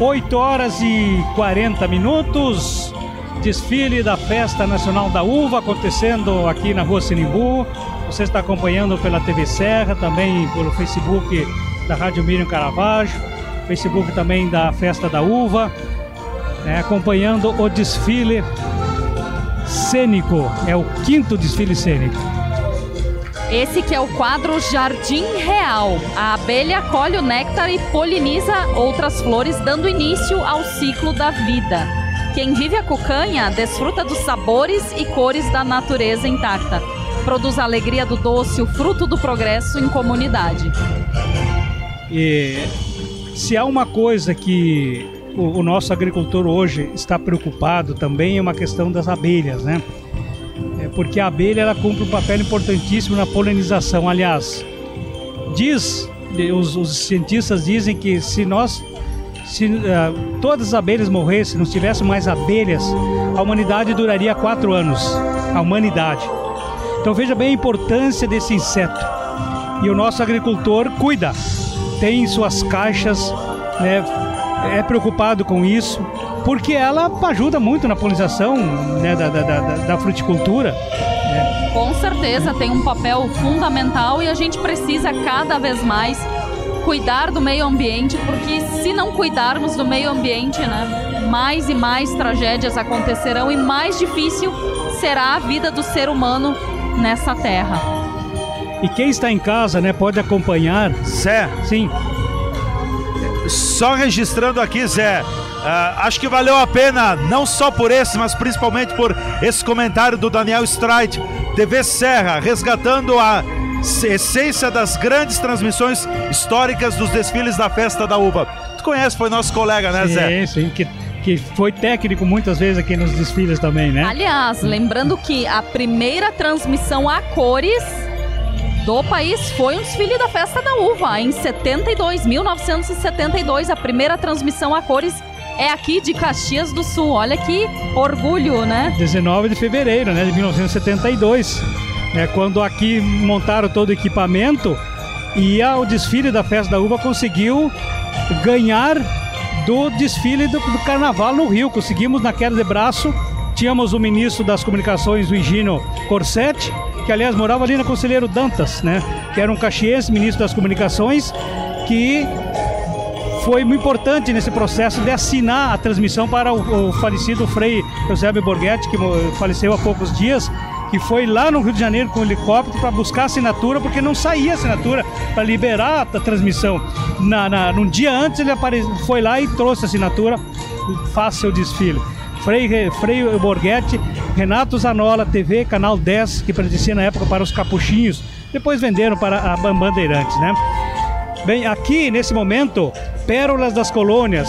8 horas e 40 minutos. Desfile da Festa Nacional da Uva acontecendo aqui na Rua Sinimbu. Você está acompanhando pela TV Serra, também pelo Facebook da Rádio Miriam Caravaggio, Facebook também da Festa da Uva. né, acompanhando o desfile cênico. É o quinto desfile cênico. Esse que é o quadro Jardim Real. A abelha colhe o néctar e poliniza outras flores, dando início ao ciclo da vida. Quem vive a cucanha desfruta dos sabores e cores da natureza intacta. Produz a alegria do doce, o fruto do progresso em comunidade. E se há uma coisa que o, o nosso agricultor hoje está preocupado também é uma questão das abelhas, né? Porque a abelha ela cumpre um papel importantíssimo na polinização. Aliás, diz os, os cientistas dizem que se nós se uh, todas as abelhas morressem, não tivesse mais abelhas, a humanidade duraria quatro anos. A humanidade. Então veja bem a importância desse inseto. E o nosso agricultor cuida, tem suas caixas, né, é preocupado com isso, porque ela ajuda muito na polinização né, da, da, da, da fruticultura. Né? Com certeza tem um papel fundamental e a gente precisa cada vez mais cuidar do meio ambiente, porque se não cuidarmos do meio ambiente, né, mais e mais tragédias acontecerão e mais difícil será a vida do ser humano nessa terra. E quem está em casa, né, pode acompanhar. Zé, sim. Só registrando aqui, Zé. Uh, acho que valeu a pena, não só por esse, mas principalmente por esse comentário do Daniel Streit, TV Serra, resgatando a essência das grandes transmissões históricas dos desfiles da Festa da Uva. Tu conhece, foi nosso colega, né, sim, Zé? Sim, que, que foi técnico muitas vezes aqui nos desfiles também, né? Aliás, lembrando que a primeira transmissão a cores do país foi um desfile da Festa da Uva, em 72, 1972, a primeira transmissão a cores é aqui de Caxias do Sul. Olha que orgulho, né? 19 de fevereiro, né, de 1972. É quando aqui montaram todo o equipamento e o desfile da Festa da Uva conseguiu ganhar do desfile do, do carnaval no Rio. Conseguimos na queda de braço. Tínhamos o ministro das comunicações, o Higino Corsetti, que aliás morava ali na Conselheiro Dantas, né? Que era um caxiense, ministro das comunicações, que foi muito importante nesse processo de assinar a transmissão para o, o falecido Frei Eusébio Borghetti, que faleceu há poucos dias, que foi lá no Rio de Janeiro com um helicóptero para buscar assinatura, porque não saía assinatura para liberar a transmissão. Na, na, num dia antes ele apare... foi lá e trouxe assinatura, faça seu desfile. Frei, Frei Borghetti, Renato Zanola, TV, Canal 10, que pertencia na época para os Capuchinhos, depois venderam para a Bandeirantes, né? Bem, aqui nesse momento, Pérolas das Colônias,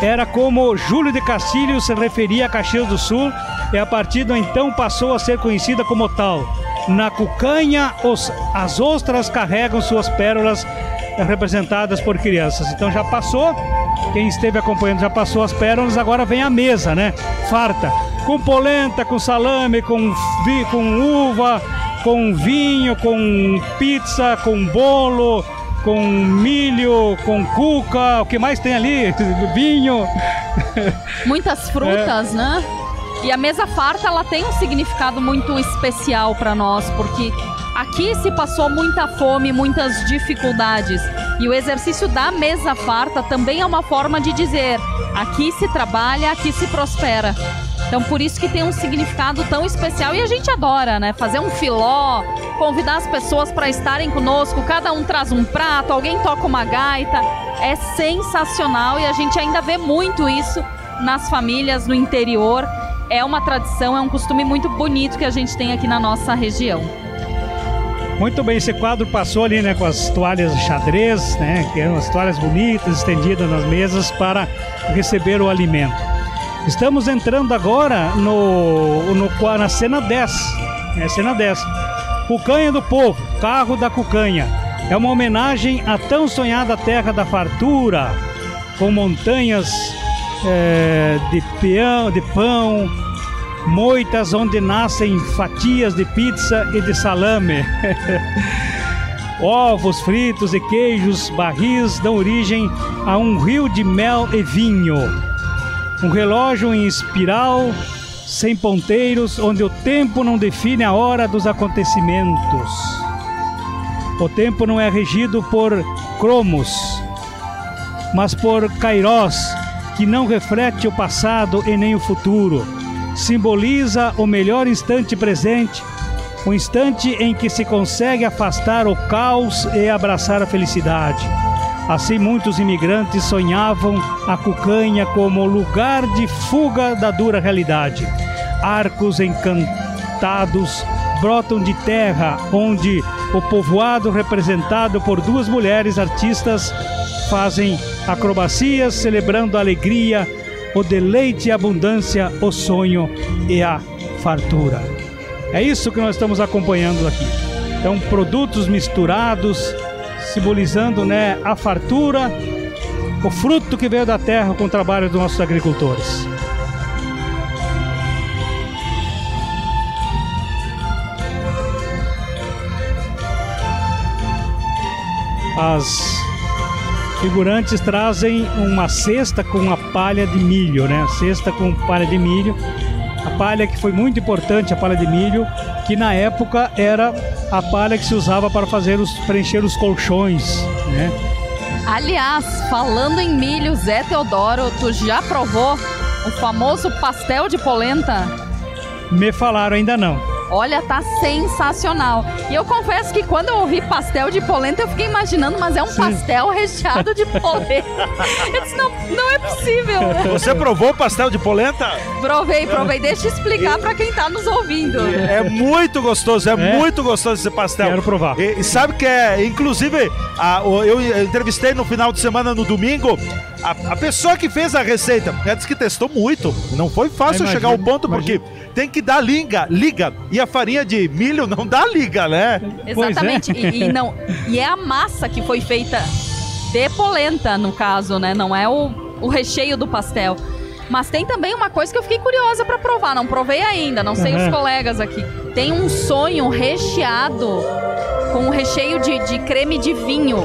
era como Júlio de Castilho se referia a Caxias do Sul e a partir do então passou a ser conhecida como tal. Na cucanha, os, as ostras carregam suas pérolas representadas por crianças. Então já passou, quem esteve acompanhando já passou as pérolas, agora vem a mesa, né? Farta. Com polenta, com salame, com, com uva, com vinho, com pizza, com bolo, com milho, com cuca, o que mais tem ali? (laughs) Vinho. Muitas frutas, é. né? E a mesa farta, ela tem um significado muito especial para nós, porque aqui se passou muita fome, muitas dificuldades. E o exercício da mesa farta também é uma forma de dizer: aqui se trabalha, aqui se prospera. Então por isso que tem um significado tão especial e a gente adora, né? Fazer um filó, convidar as pessoas para estarem conosco, cada um traz um prato, alguém toca uma gaita. É sensacional e a gente ainda vê muito isso nas famílias no interior é uma tradição, é um costume muito bonito que a gente tem aqui na nossa região. Muito bem, esse quadro passou ali, né, com as toalhas de xadrez, né, que eram as toalhas bonitas estendidas nas mesas para receber o alimento. Estamos entrando agora no, no na cena 10, é cena 10. Cucanha do Povo, Carro da Cucanha. É uma homenagem à tão sonhada terra da fartura, com montanhas é, de, peão, de pão, moitas onde nascem fatias de pizza e de salame. (laughs) Ovos fritos e queijos barris dão origem a um rio de mel e vinho. Um relógio em espiral, sem ponteiros, onde o tempo não define a hora dos acontecimentos. O tempo não é regido por cromos, mas por kairós, que não reflete o passado e nem o futuro. Simboliza o melhor instante presente, o instante em que se consegue afastar o caos e abraçar a felicidade. Assim, muitos imigrantes sonhavam a Cucanha como lugar de fuga da dura realidade. Arcos encantados brotam de terra, onde o povoado, representado por duas mulheres artistas, fazem acrobacias celebrando a alegria, o deleite e a abundância, o sonho e a fartura. É isso que nós estamos acompanhando aqui. Então, produtos misturados, simbolizando né, a fartura, o fruto que veio da terra com o trabalho dos nossos agricultores. As figurantes trazem uma cesta com uma palha de milho, né? Cesta com palha de milho. A palha que foi muito importante, a palha de milho, que na época era a palha que se usava para fazer os preencher os colchões, né? Aliás, falando em milho, Zé Teodoro, tu já provou o famoso pastel de polenta? Me falaram ainda não. Olha, tá sensacional. E eu confesso que quando eu ouvi pastel de polenta, eu fiquei imaginando, mas é um Sim. pastel recheado de polenta. (laughs) eu disse, não, não é possível. Você provou pastel de polenta? Provei, provei. Deixa eu explicar para quem tá nos ouvindo. É muito gostoso, é, é, muito gostoso esse pastel. Quero provar. E, e sabe que é, inclusive, a, eu entrevistei no final de semana, no domingo, a, a, pessoa que fez a receita, ela disse que testou muito. Não foi fácil chegar ao ponto, porque tem que dar liga, liga. E a farinha de milho não dá liga, né? Exatamente. É. E, e, não, e é a massa que foi feita de polenta, no caso, né? Não é o, o recheio do pastel. Mas tem também uma coisa que eu fiquei curiosa para provar. Não provei ainda, não sei uhum. os colegas aqui. Tem um sonho recheado com um recheio de, de creme de vinho.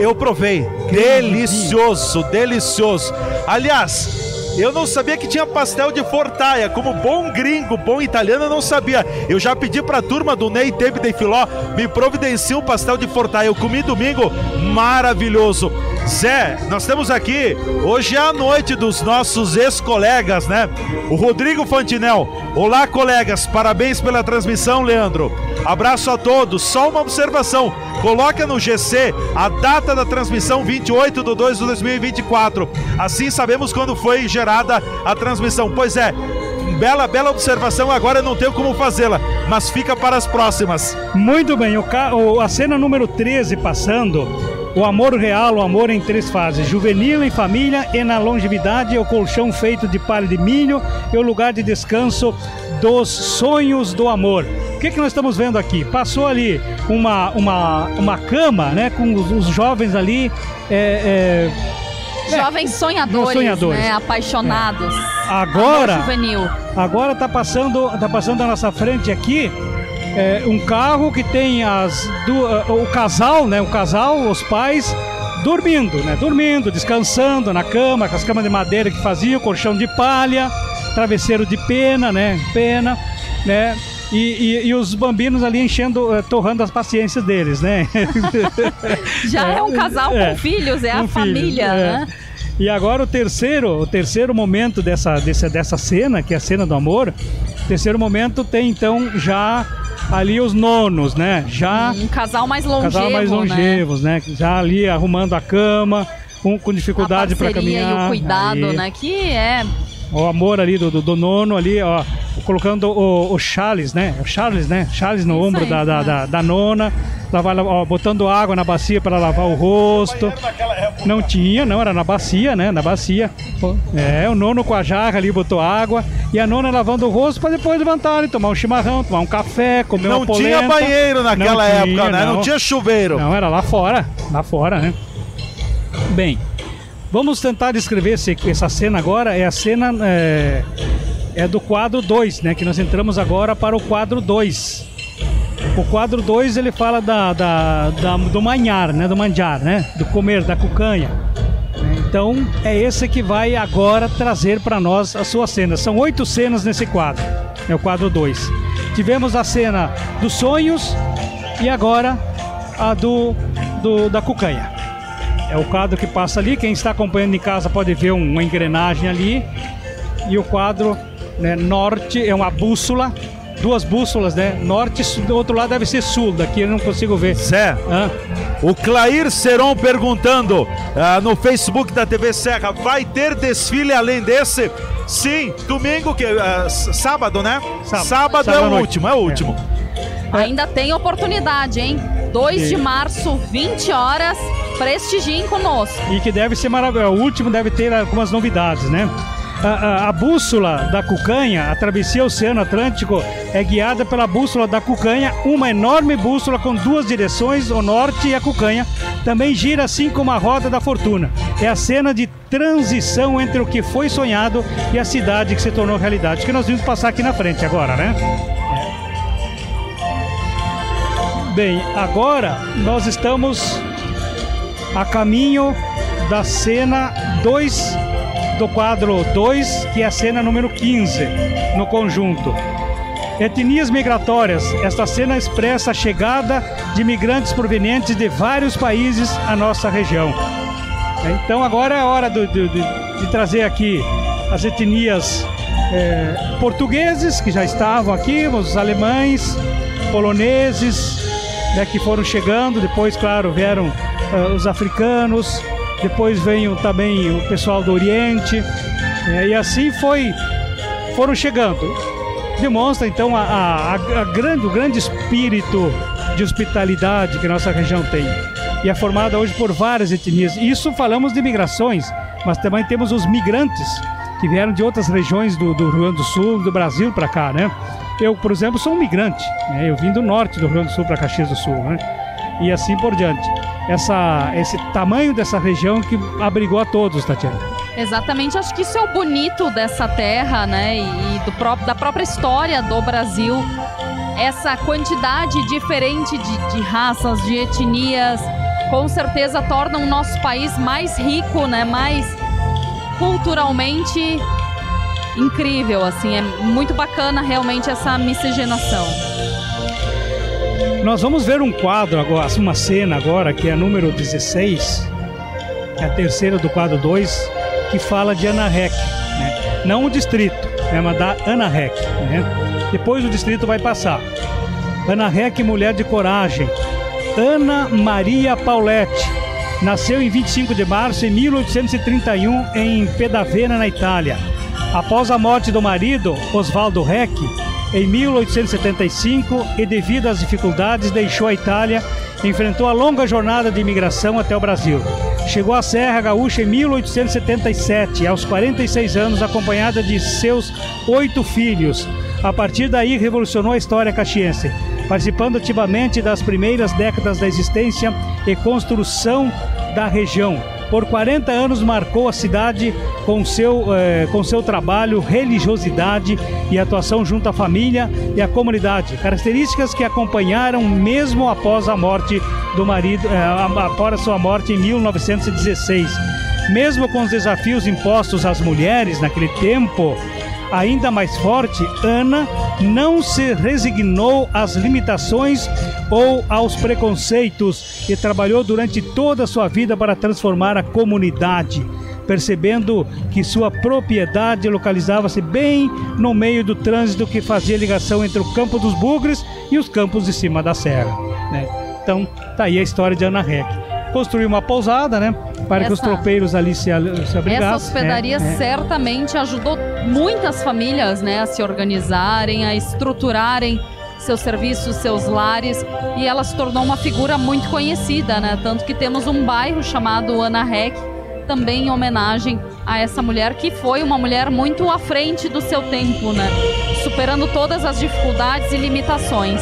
Eu provei. Delicioso, delicioso. Aliás, eu não sabia que tinha pastel de fortaia. Como bom gringo, bom italiano, eu não sabia. Eu já pedi pra turma do Ney Tempe de Filó me providenciar um pastel de fortaia. Eu comi domingo, maravilhoso. Zé, nós temos aqui, hoje é a noite dos nossos ex-colegas, né? O Rodrigo Fantinel. Olá, colegas, parabéns pela transmissão, Leandro. Abraço a todos. Só uma observação: coloca no GC a data da transmissão 28 de 2 de 2024. Assim sabemos quando foi gerada a transmissão. Pois é, bela, bela observação. Agora eu não tenho como fazê-la, mas fica para as próximas. Muito bem, o, a cena número 13 passando. O amor real, o amor em três fases: juvenil, em família e na longevidade, o colchão feito de palha de milho e o lugar de descanso dos sonhos do amor. O que, que nós estamos vendo aqui? Passou ali uma, uma, uma cama, né, com os, os jovens ali. É, é, Jovens sonhadores, sonhadores. Né, apaixonados. É. Agora, juvenil. agora tá passando, tá passando à nossa frente aqui é, um carro que tem as do, o casal, né, o casal, os pais dormindo, né, dormindo, descansando na cama, com as camas de madeira que faziam, colchão de palha, travesseiro de pena, né, pena, né, e, e, e, os bambinos ali enchendo, uh, torrando as paciências deles, né? (laughs) Já é, um casal é, com filhos, é a família, é. né? E agora o terceiro, o terceiro momento dessa, dessa, dessa cena, que é a cena do amor, o terceiro momento tem então já ali os nonos, né? Já um casal mais longevo, casal mais né? longevos, né? né? Já ali arrumando a cama, um com dificuldade para caminhar. E o cuidado, aí. né? Que é o amor ali do, do, do, nono ali, ó, colocando o, o Charles, né? O Charles, né? Charles no Isso ombro aí, da, da, da, da, nona, lavar, ó, botando água na bacia para lavar o rosto. Não tinha, não, era na bacia, né? Na bacia. É, o nono com a jarra ali botou água e a nona lavando o rosto para depois levantar e tomar um chimarrão, tomar um café, comer não uma polenta. Não tinha banheiro naquela não época, tinha, né? Não. não tinha chuveiro. Não, era lá fora, lá fora, né? Bem, Vamos tentar descrever esse, essa cena agora. É a cena é, é do quadro 2, né? Que nós entramos agora para o quadro 2. O quadro 2 ele fala da, da, da, do manhar, né? Do manjar, né? Do comer, da cucanha. Então é esse que vai agora trazer para nós a sua cena. São oito cenas nesse quadro. É o quadro 2. Tivemos a cena dos sonhos e agora a do, do da cucanha. É o quadro que passa ali. Quem está acompanhando em casa pode ver um- uma engrenagem ali. E o quadro né, norte é uma bússola. Duas bússolas, né? Norte e. Do outro lado deve ser sul. Daqui eu não consigo ver. Zé, Hã? o Clair Seron perguntando ah, no Facebook da TV Serra, vai ter desfile além desse? Sim, domingo, que s- sábado, né? Sábado. Sábado, Sábado é o noite. último, é o último. Ainda tem oportunidade, hein? 2 de março, 20 horas. Prestigiem conosco. E que deve ser maravilhoso. O último deve ter algumas novidades, né? A, a- a bússola da Cucanha, a travessia Oceano Atlântico, é guiada pela bússola da Cucanha, uma enorme bússola com duas direções, o norte e a Cucanha. Também gira assim como a roda da fortuna. É a cena de transição entre o que foi sonhado e a cidade que se tornou realidade, que nós vimos passar aqui na frente agora, né? Bem, agora nós estamos a caminho da cena 2 do quadro 2, que é a cena número 15 no conjunto. Etnias migratórias. Esta cena expressa a chegada de migrantes provenientes de vários países à nossa região. Então agora é hora do- do- de, de trazer aqui as etnias eh, portugueses que já estavam aqui, os alemães, poloneses, né, que foram chegando. Depois, claro, vieram ah, os africanos. Depois veio também o pessoal do Oriente. eh, e assim foi, foram chegando demonstra então a- a- a grande, o grande espírito de hospitalidade que nossa região tem. E é formada hoje por várias etnias. Isso falamos de migrações, mas também temos os migrantes que vieram de outras regiões do, do Rio Grande do Sul, do Brasil para cá, né? Eu, por exemplo, sou um migrante. né? Eu vim do norte do Rio Grande do Sul para Caxias do Sul, né? E assim por diante. Essa, esse tamanho dessa região que abrigou a todos, Tatiana. Exatamente, acho que isso é o bonito dessa terra, né? E do próprio, da própria história do Brasil. Essa quantidade diferente de, de raças, de etnias, com certeza tornam o nosso país mais rico, né? Mais culturalmente incrível, assim. É muito bacana realmente essa miscigenação. Nós vamos ver um quadro agora, uma cena agora, que é a número 16, que é a terceira do quadro 2, que fala de Ana Rec, né? Não o distrito, né? mas da Ana Rec, né? Depois o distrito vai passar. Ana Rec, mulher de coragem. Ana Maria Pauletti. Nasceu em 25 de março de 1831 em Pedavena, na Itália. Após a morte do marido, Osvaldo Rec, em 1875, e devido às dificuldades, deixou a Itália e enfrentou a longa jornada de imigração até o Brasil. Chegou à Serra Gaúcha em 1877, aos 46 anos, acompanhada de seus oito filhos. A partir daí, revolucionou a história caxiense, participando ativamente das primeiras décadas da existência e construção da região. Por 40 anos marcou a cidade com seu, eh, com seu trabalho, religiosidade e atuação junto à família e à comunidade. Características que acompanharam mesmo após a morte do marido, eh, após sua morte em 1916. Mesmo com os desafios impostos às mulheres naquele tempo, ainda mais forte, Ana não se resignou às limitações ou aos preconceitos e trabalhou durante toda a sua vida para transformar a comunidade, percebendo que sua propriedade localizava-se bem no meio do trânsito que fazia ligação entre o Campo dos Bugres e os campos de cima da serra. né? Então, tá aí a história de Ana Rec. Construiu uma pousada, né? Para que os Essa- tropeiros ali se, se abrigassem. Essa hospedaria né? É, é. certamente ajudou muitas famílias né, a se organizarem, a estruturarem seus serviços, seus lares, e ela se tornou uma figura muito conhecida, né? Tanto que temos um bairro chamado Ana Rec, também em homenagem a essa mulher que foi uma mulher muito à frente do seu tempo, né? Superando todas as dificuldades e limitações.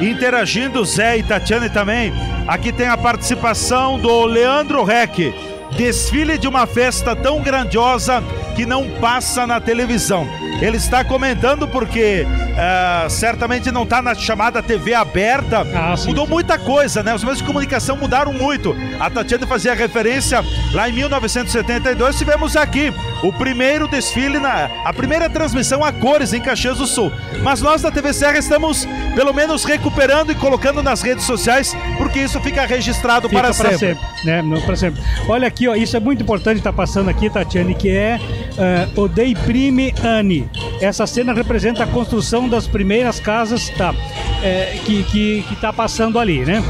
Interagindo, Zé e Tatiane também. Aqui tem a participação do Leandro Reck. Desfile de uma festa tão grandiosa que não passa na televisão. Ele está comentando porque ah, certamente não está na chamada TV aberta. Ah. Mudou muita coisa, né? Os meios de comunicação mudaram muito. A Tatiana fazia referência Lá em 1972 tivemos aqui o primeiro desfile, na, a primeira transmissão a cores em Caxias do Sul. Mas nós da TV Serra estamos pelo menos recuperando e colocando nas redes sociais, porque isso fica registrado Fica para pra sempre. né? Não, para sempre. Olha aqui, ó, isso é muito importante estar passando aqui, Tatiane, que é uh, o Dei Prime Anni. Essa cena representa a construção das primeiras casas tá, é, que está que, que tá passando ali, né?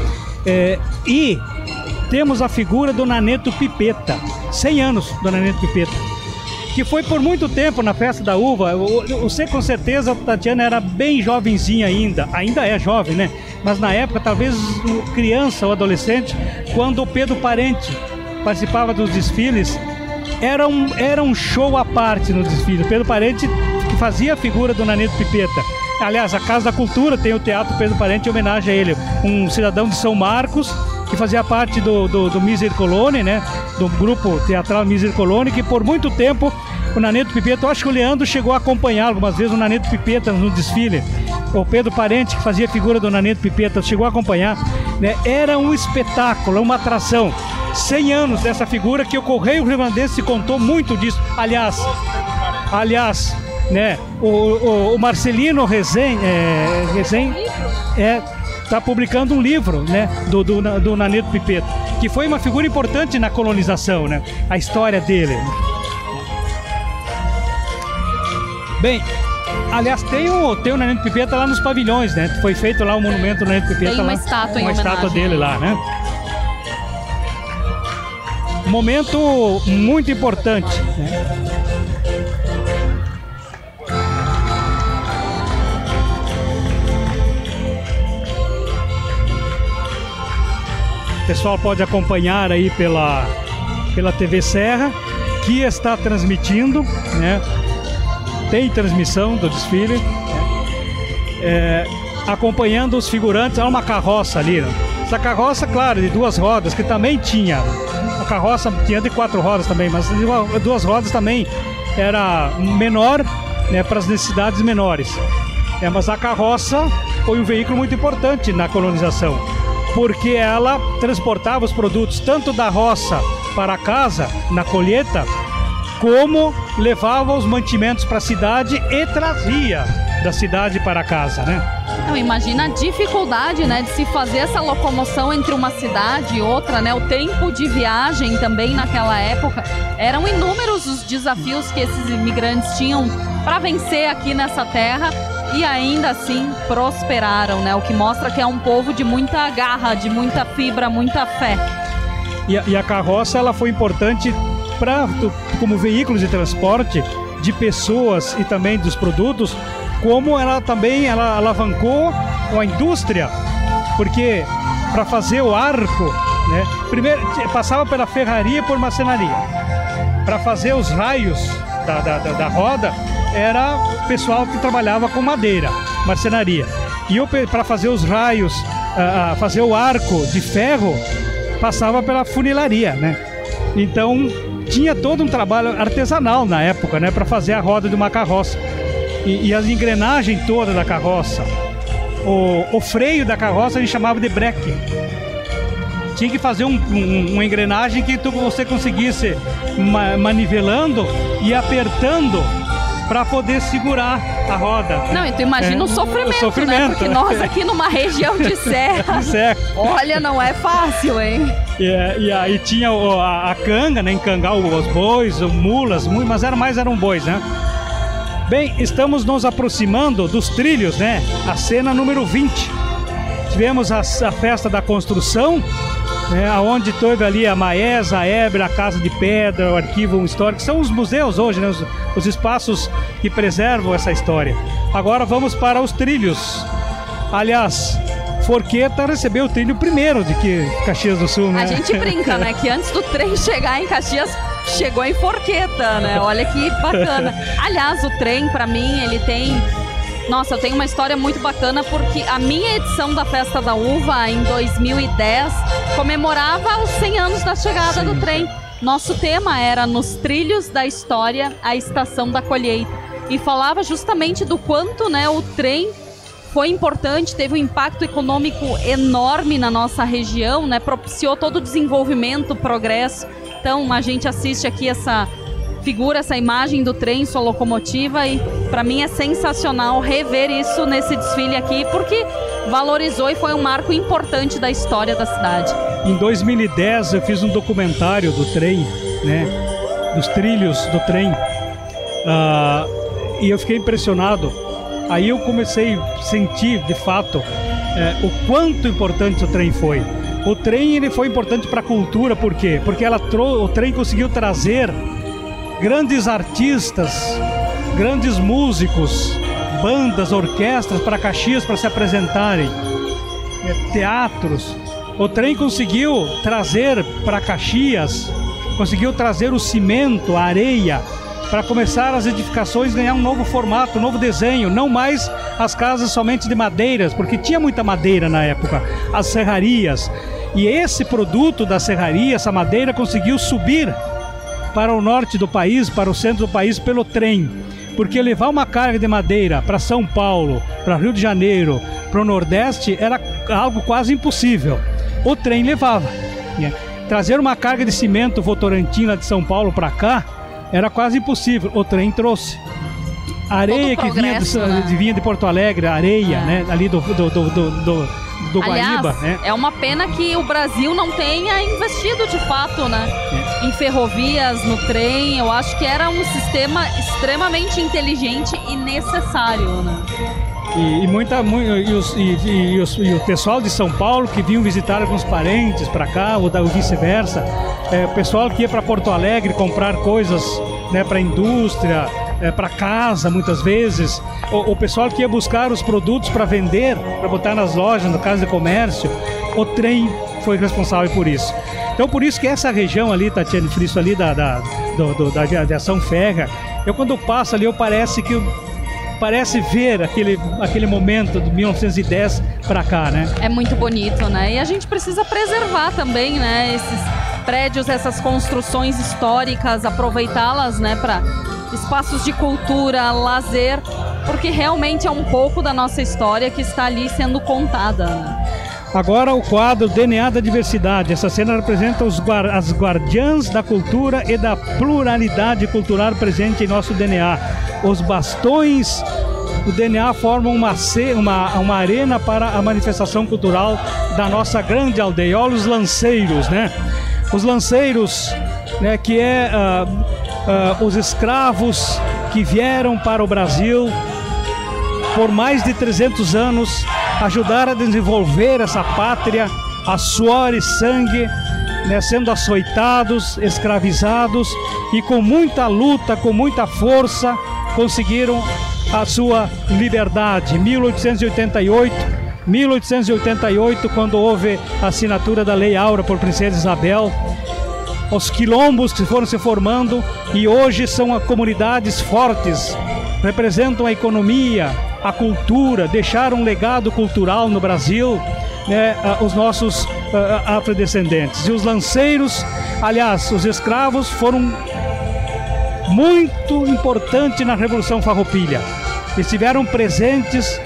É, e temos a figura do Naneto Pipeta. 100 anos do Naneto Pipeta. Que foi por muito tempo na festa da uva. Você com certeza, Tatiana, era bem jovenzinha ainda. Ainda é jovem, né? Mas na época, talvez criança ou adolescente, quando o Pedro Parente participava dos desfiles, era um, era um show à parte no desfile. Pedro Parente fazia a figura do Naneto Pipeta. Aliás, a Casa da Cultura tem o Teatro Pedro Parente em homenagem a ele. Um cidadão de São Marcos que fazia parte do, do, do Miser Colone, né? Do grupo teatral Miser Colone, que por muito tempo o Naneto Pipeta, eu acho que o Leandro chegou a acompanhar algumas vezes o Naneto Pipeta no desfile. O Pedro Parente, que fazia figura do Naneto Pipeta, chegou a acompanhar. Né? Era um espetáculo, uma atração. 100 anos dessa figura que o Correio Rio-Grandense contou muito disso. Aliás, aliás, né? O, o, o Marcelino Rezen, é, é, está publicando um livro, né, do, do, do Naneto Pipeta, que foi uma figura importante na colonização, né, a história dele. Bem, aliás, tem o, tem o Naneto Pipeta lá nos pavilhões, né, foi feito lá o monumento do Naneto Pipeta. Tem uma lá, estátua uma estátua dele lá, né. Momento muito importante, né? O pessoal pode acompanhar aí pela, pela TV Serra, que está transmitindo, né? Tem transmissão do desfile, né? É, acompanhando os figurantes. Há uma carroça ali, né? Essa carroça, claro, de duas rodas, que também tinha. A carroça tinha de quatro rodas também, mas de duas rodas também era menor né, para as necessidades menores. É, mas a carroça foi um veículo muito importante na colonização, porque ela transportava os produtos tanto da roça para casa, na colheita, como levava os mantimentos para a cidade e trazia da cidade para casa, né? Não, imagina a dificuldade, né, de se fazer essa locomoção entre uma cidade e outra, né? O tempo de viagem também naquela época eram inúmeros os desafios que esses imigrantes tinham para vencer aqui nessa terra e ainda assim prosperaram, né? O que mostra que é um povo de muita garra, de muita fibra, muita fé. E a, e a carroça ela foi importante para como veículo de transporte de pessoas e também dos produtos, como ela também ela alavancou a indústria, porque para fazer o arco, né, primeiro passava pela ferraria e por marcenaria. Para fazer os raios da, da, da- da roda era o pessoal que trabalhava com madeira, marcenaria. E para fazer os raios, ah, fazer o arco de ferro, passava pela funilaria, né? Então tinha todo um trabalho artesanal na época, né, para fazer a roda de uma carroça e, e as engrenagens toda da carroça. O, o freio da carroça a gente chamava de breque. Tinha que fazer um, um- uma engrenagem que tu, você conseguisse ma- manivelando e apertando para poder segurar a roda. Não, e tu imagina É, o sofrimento, o sofrimento, né? Porque né? nós aqui numa região (laughs) de serra, olha, não é fácil, hein? E, e aí tinha a, a canga, né? Encangar os bois, o mulas, mu- mas era mais eram bois, né? Bem, estamos nos aproximando dos trilhos, né? A cena número 20. Tivemos a, a festa da construção, né? Onde teve ali a Maesa, a Ebre, a Casa de Pedra, o Arquivo Histórico, que são os museus hoje, né? Os, os espaços que preservam essa história. Agora vamos para os trilhos. Aliás, Forqueta recebeu o trilho primeiro de que Caxias do Sul, né? A gente brinca, né? Que antes do trem chegar em Caxias, chegou em Forqueta, né? Olha que bacana. Aliás, o trem, pra mim, ele tem. Nossa, eu tenho uma história muito bacana porque a minha edição da Festa da Uva, em 2010, comemorava os 100 anos da chegada do trem. Nosso tema era Nos Trilhos da História, a Estação da Colheita. E falava justamente do quanto né, o trem foi importante, teve um impacto econômico enorme na nossa região, né? Propiciou todo o desenvolvimento, o progresso. Então a gente assiste aqui essa figura, essa imagem do trem, sua locomotiva e para mim é sensacional rever isso nesse desfile aqui porque valorizou e foi um marco importante da história da cidade. Em 2010 eu fiz um documentário do trem, né, dos trilhos do trem, uh, e eu fiquei impressionado. Aí eu comecei a sentir de fato é, o quanto importante o trem foi. O trem ele foi importante para a cultura, por quê? Porque ela o trem conseguiu trazer grandes artistas, grandes músicos, bandas, orquestras para Caxias para se apresentarem, é, teatros. O trem conseguiu trazer para Caxias, conseguiu trazer o cimento, a areia, para começar as edificações ganhar um novo formato, um novo desenho, não mais as casas somente de madeiras, porque tinha muita madeira na época, as serrarias. E esse produto da serraria, essa madeira, conseguiu subir para o norte do país, para o centro do país, pelo trem. Porque levar uma carga de madeira para São Paulo, para Rio de Janeiro, para o Nordeste, era algo quase impossível. O trem levava. Né? Trazer uma carga de cimento Votorantina de São Paulo para cá era quase impossível. O trem trouxe. A areia que vinha, do, né? vinha de Porto Alegre, a areia, é. né? Ali do, do, do, do do Aliás, Guaíba, né? É uma pena que o Brasil não tenha investido de fato, né? É. Em ferrovias, no trem. Eu acho que era um sistema extremamente inteligente e necessário, né? E, e muita, e, os, e, os, e, o pessoal de São Paulo que vinham visitar alguns parentes para cá, ou, ou vice-versa. É, o pessoal que ia para Porto Alegre comprar coisas né, para a indústria, é, para casa, muitas vezes. O, o, pessoal que ia buscar os produtos para vender, para botar nas lojas, no caso de comércio, o trem foi responsável por isso. Então, por isso que essa região ali, Tatiana Fristo, ali da, da, do, do, da aviação ferra, eu quando passo ali, eu parece que parece ver aquele, aquele momento de 1910 para cá, né? É muito bonito, né? E a gente precisa preservar também, né? Esses prédios, essas construções históricas, aproveitá-las, né? Para espaços de cultura, lazer, porque realmente é um pouco da nossa história que está ali sendo contada. Né? Agora o quadro DNA da Diversidade. Essa cena representa os, as guardiãs da cultura e da pluralidade cultural presente em nosso DNA. Os bastões do DNA formam uma, uma, uma arena para a manifestação cultural da nossa grande aldeia. Olha os lanceiros, né? Os lanceiros, né, que é uh, uh, os escravos que vieram para o Brasil por mais de 300 anos, ajudaram a desenvolver essa pátria a suor e sangue, né, sendo açoitados, escravizados e com muita luta, com muita força, conseguiram a sua liberdade. 1888, 1888, quando houve a assinatura da Lei Áurea por Princesa Isabel, os quilombos que foram se formando e hoje são comunidades fortes, representam a economia, a cultura, deixaram um legado cultural no Brasil, né, os nossos uh, afrodescendentes. E os lanceiros, aliás, os escravos foram muito importantes na Revolução Farroupilha. Estiveram presentes,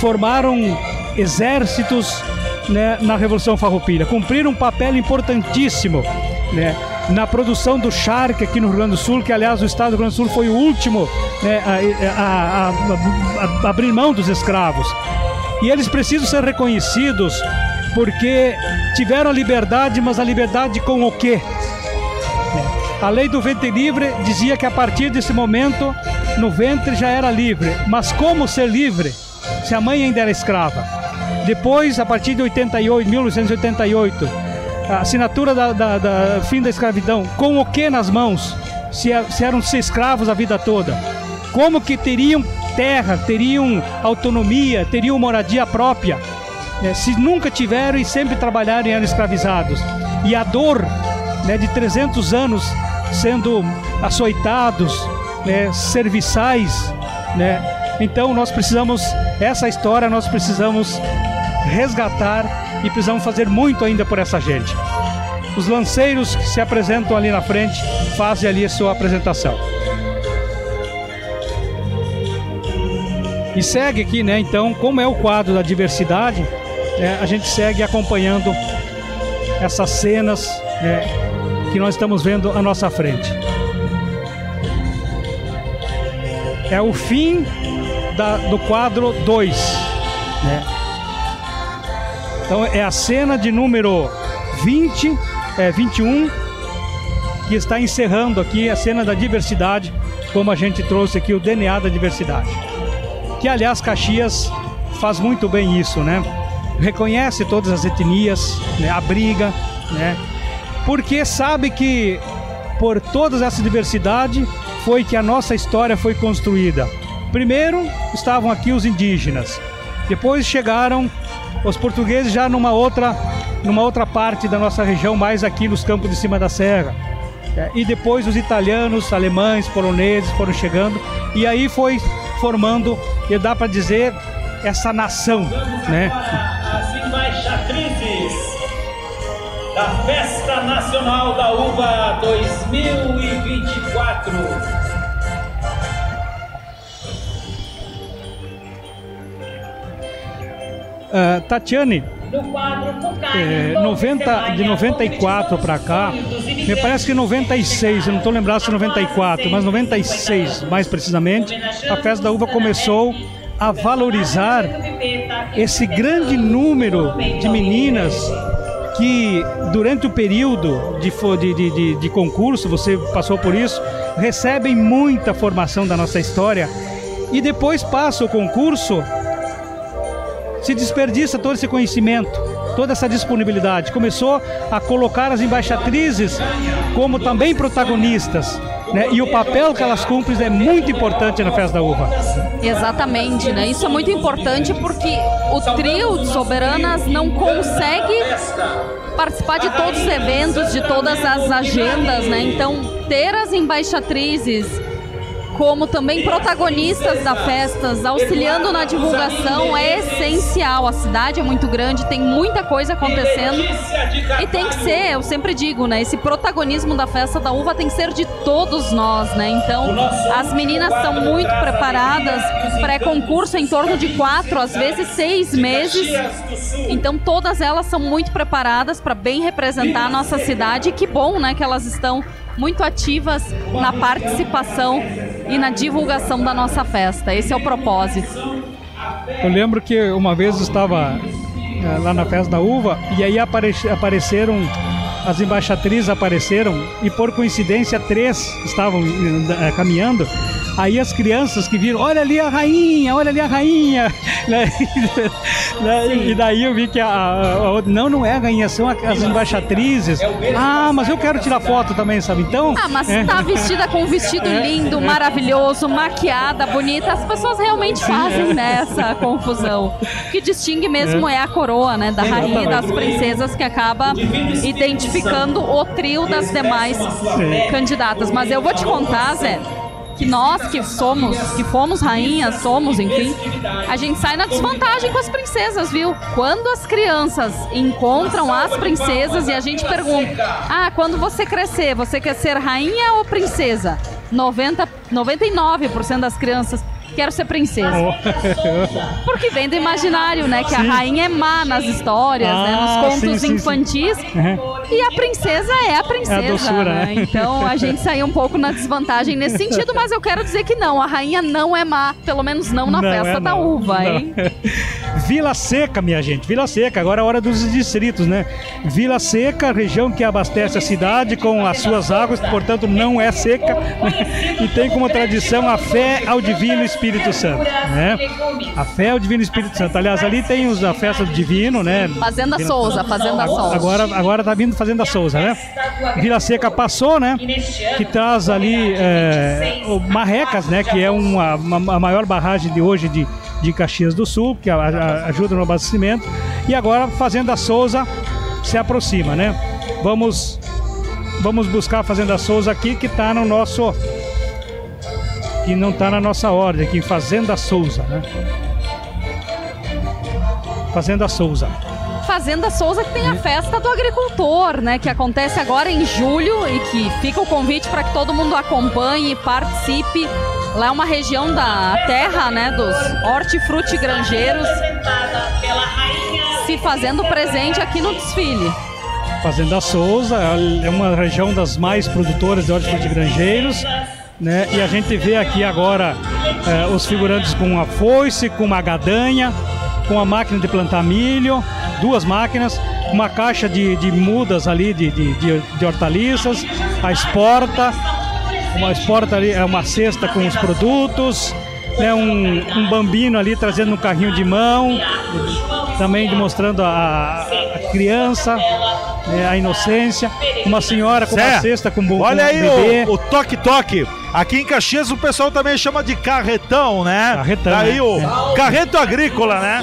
formaram exércitos né, na Revolução Farroupilha, cumpriram um papel importantíssimo né, na produção do charque aqui no Rio Grande do Sul, que aliás o estado do Rio Grande do Sul foi o último né, a, a, a, a abrir mão dos escravos. E eles precisam ser reconhecidos porque tiveram a liberdade, mas a liberdade com o quê? A lei do ventre livre dizia que a partir desse momento no ventre já era livre. Mas como ser livre se a mãe ainda era escrava? Depois, a partir de 88, 1988, a assinatura da, da, da, fim da escravidão, com o que nas mãos? Se, se eram escravos a vida toda. Como que teriam terra, teriam autonomia, teriam moradia própria? Né, se nunca tiveram e sempre trabalharam e eram escravizados. E a dor né, de 300 anos sendo açoitados, né, serviçais, né? Então nós precisamos, essa história nós precisamos resgatar e precisamos fazer muito ainda por essa gente. Os lanceiros que se apresentam ali na frente fazem ali a sua apresentação. E segue aqui, né? Então, como é o quadro da diversidade, né, a gente segue acompanhando essas cenas né, que nós estamos vendo à nossa frente. É o fim da, do quadro 2. Né? Então é a cena de número 20, é, 21, que está encerrando aqui a cena da diversidade, como a gente trouxe aqui o DNA da diversidade. Que aliás Caxias faz muito bem isso, né? Reconhece todas as etnias, né? abriga, né? Porque sabe que por toda essa diversidade foi que a nossa história foi construída. Primeiro estavam aqui os indígenas, depois chegaram os portugueses já numa outra, numa outra parte da nossa região, mais aqui nos campos de cima da serra. É, e depois os italianos, alemães, poloneses foram chegando e aí foi formando, e dá para dizer, essa nação, né? As embaixatrizes da Festa Nacional da Uva 2024. Uh, Tatiane, é, 90, de 94 para cá, me parece que 96, eu não estou lembrado se 94, mas 96 mais precisamente, a festa da uva começou a valorizar esse grande número de meninas que durante o período de, de, de, de, concurso, você passou por isso, recebem muita formação da nossa história. E depois passa o concurso, se desperdiça todo esse conhecimento, toda essa disponibilidade. Começou a colocar as embaixatrizes como também protagonistas. Né? E o papel que elas cumprem é muito importante na festa da uva. Exatamente, né? Isso é muito importante porque o trio de soberanas não consegue participar de todos os eventos, de todas as agendas, né? Então, ter as embaixatrizes como também protagonistas da festas, auxiliando na divulgação é essencial. A cidade é muito grande, tem muita coisa acontecendo e tem que ser, eu sempre digo, né? Esse protagonismo da festa da uva tem que ser de todos nós, né? Então, as meninas são muito preparadas, pré-concurso em torno de quatro, às vezes seis meses. Então, todas elas são muito preparadas para bem representar a nossa cidade. E que bom, né, que elas estão muito ativas na participação e na divulgação da nossa festa. Esse é o propósito. Eu lembro que uma vez estava é, lá na festa da uva e aí apare apareceram as embaixatrizes apareceram e por coincidência três estavam é, caminhando Aí as crianças que viram, olha ali a rainha, olha ali a rainha. (laughs) Né? (laughs) Né? e daí eu vi que a, a, a, não, não é a rainha, são as embaixatrizes. Ah, mas eu quero tirar foto também, sabe? Então. Ah, mas é. tá vestida com um vestido (laughs) é. lindo, maravilhoso, maquiada, bonita. As pessoas realmente fazem nessa confusão. O que distingue mesmo é, é a coroa, né? Da rainha e das princesas que acaba identificando o trio das demais candidatas. Mas eu vou te contar, Zé que nós que somos, que fomos rainhas, somos, enfim, a gente sai na desvantagem com as princesas, viu? Quando as crianças encontram as princesas e a gente pergunta: "Ah, quando você crescer, você quer ser rainha ou princesa?" 90, 99% das crianças quero ser princesa. Oh. (laughs) Porque vem do imaginário, né? Que sim. a rainha é má nas histórias, ah, né? Nos ah, contos sim, sim, infantis. Uhum. E a princesa é a princesa. É a doçura, né? né? Então a gente saiu um pouco na desvantagem nesse sentido, mas eu quero dizer que não, a rainha não é má, pelo menos não na não festa é, da não. uva, não. hein? (laughs) Vila Seca, minha gente, Vila Seca, agora é a hora dos distritos, né? Vila Seca, região que abastece a cidade com as suas águas, portanto não é seca, (laughs) e tem como tradição a fé ao Divino Espírito Santo, né? A fé ao Divino Espírito Santo. Aliás, ali tem os, a festa do Divino, né? Fazenda Souza, Fazenda Souza. Agora, agora tá vindo Fazenda Souza, né? Vila Seca passou, né? Que traz ali é, Marrecas, né? Que é uma, uma, a maior barragem de hoje de, de Caxias do Sul, que a, a, ajuda no abastecimento. E agora Fazenda Souza se aproxima, né? Vamos, vamos buscar a Fazenda Souza aqui, que está no nosso que não está na nossa ordem, aqui Fazenda Souza, né? Fazenda Souza. Fazenda Souza que tem a festa do agricultor, né? Que acontece agora em julho e que fica o convite para que todo mundo acompanhe participe. Lá é uma região da terra, né? Dos hortifruti granjeiros se fazendo presente aqui no desfile. Fazenda Souza é uma região das mais produtoras de hortifrutigranjeiros, né? E a gente vê aqui agora eh, os figurantes com a foice, com uma gadanha, com a máquina de plantar milho, duas máquinas, uma caixa de, de mudas ali de, de, de, hortaliças, a esporta, uma esporta ali, é uma cesta com os produtos, né, um, um bambino ali trazendo um carrinho de mão, também demonstrando a, a criança, né, a inocência, uma senhora com Zé, uma cesta com um Olha aí bebê. o, o toque-toque. Aqui em Caxias o pessoal também chama de carretão, né? Carretão, Daí né? o carreto agrícola, né?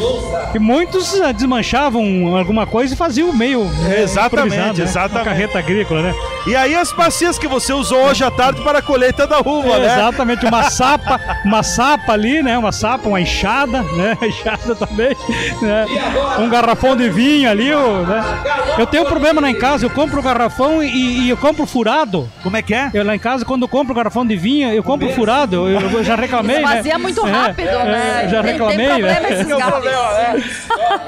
E muitos ah, desmanchavam alguma coisa e faziam meio eh, Exatamente, né? exatamente. Uma carreta agrícola, né? E aí as bacias que você usou hoje à tarde para a colheita da uva, né? Exatamente, uma sapa, uma sapa ali, né? Uma sapa, uma enxada, né? (laughs) Enxada também, né? Um garrafão de vinho ali, né? Eu tenho um problema lá em casa, eu compro o garrafão e, e eu compro furado. Como é que é? Eu lá em casa, quando eu compro o garrafão de vinho, eu compro furado. Eu, eu já reclamei, né? Fazia muito É, rápido, é, né? já Tem- reclamei, tem problema né? esses Tem um gatos. problema, né?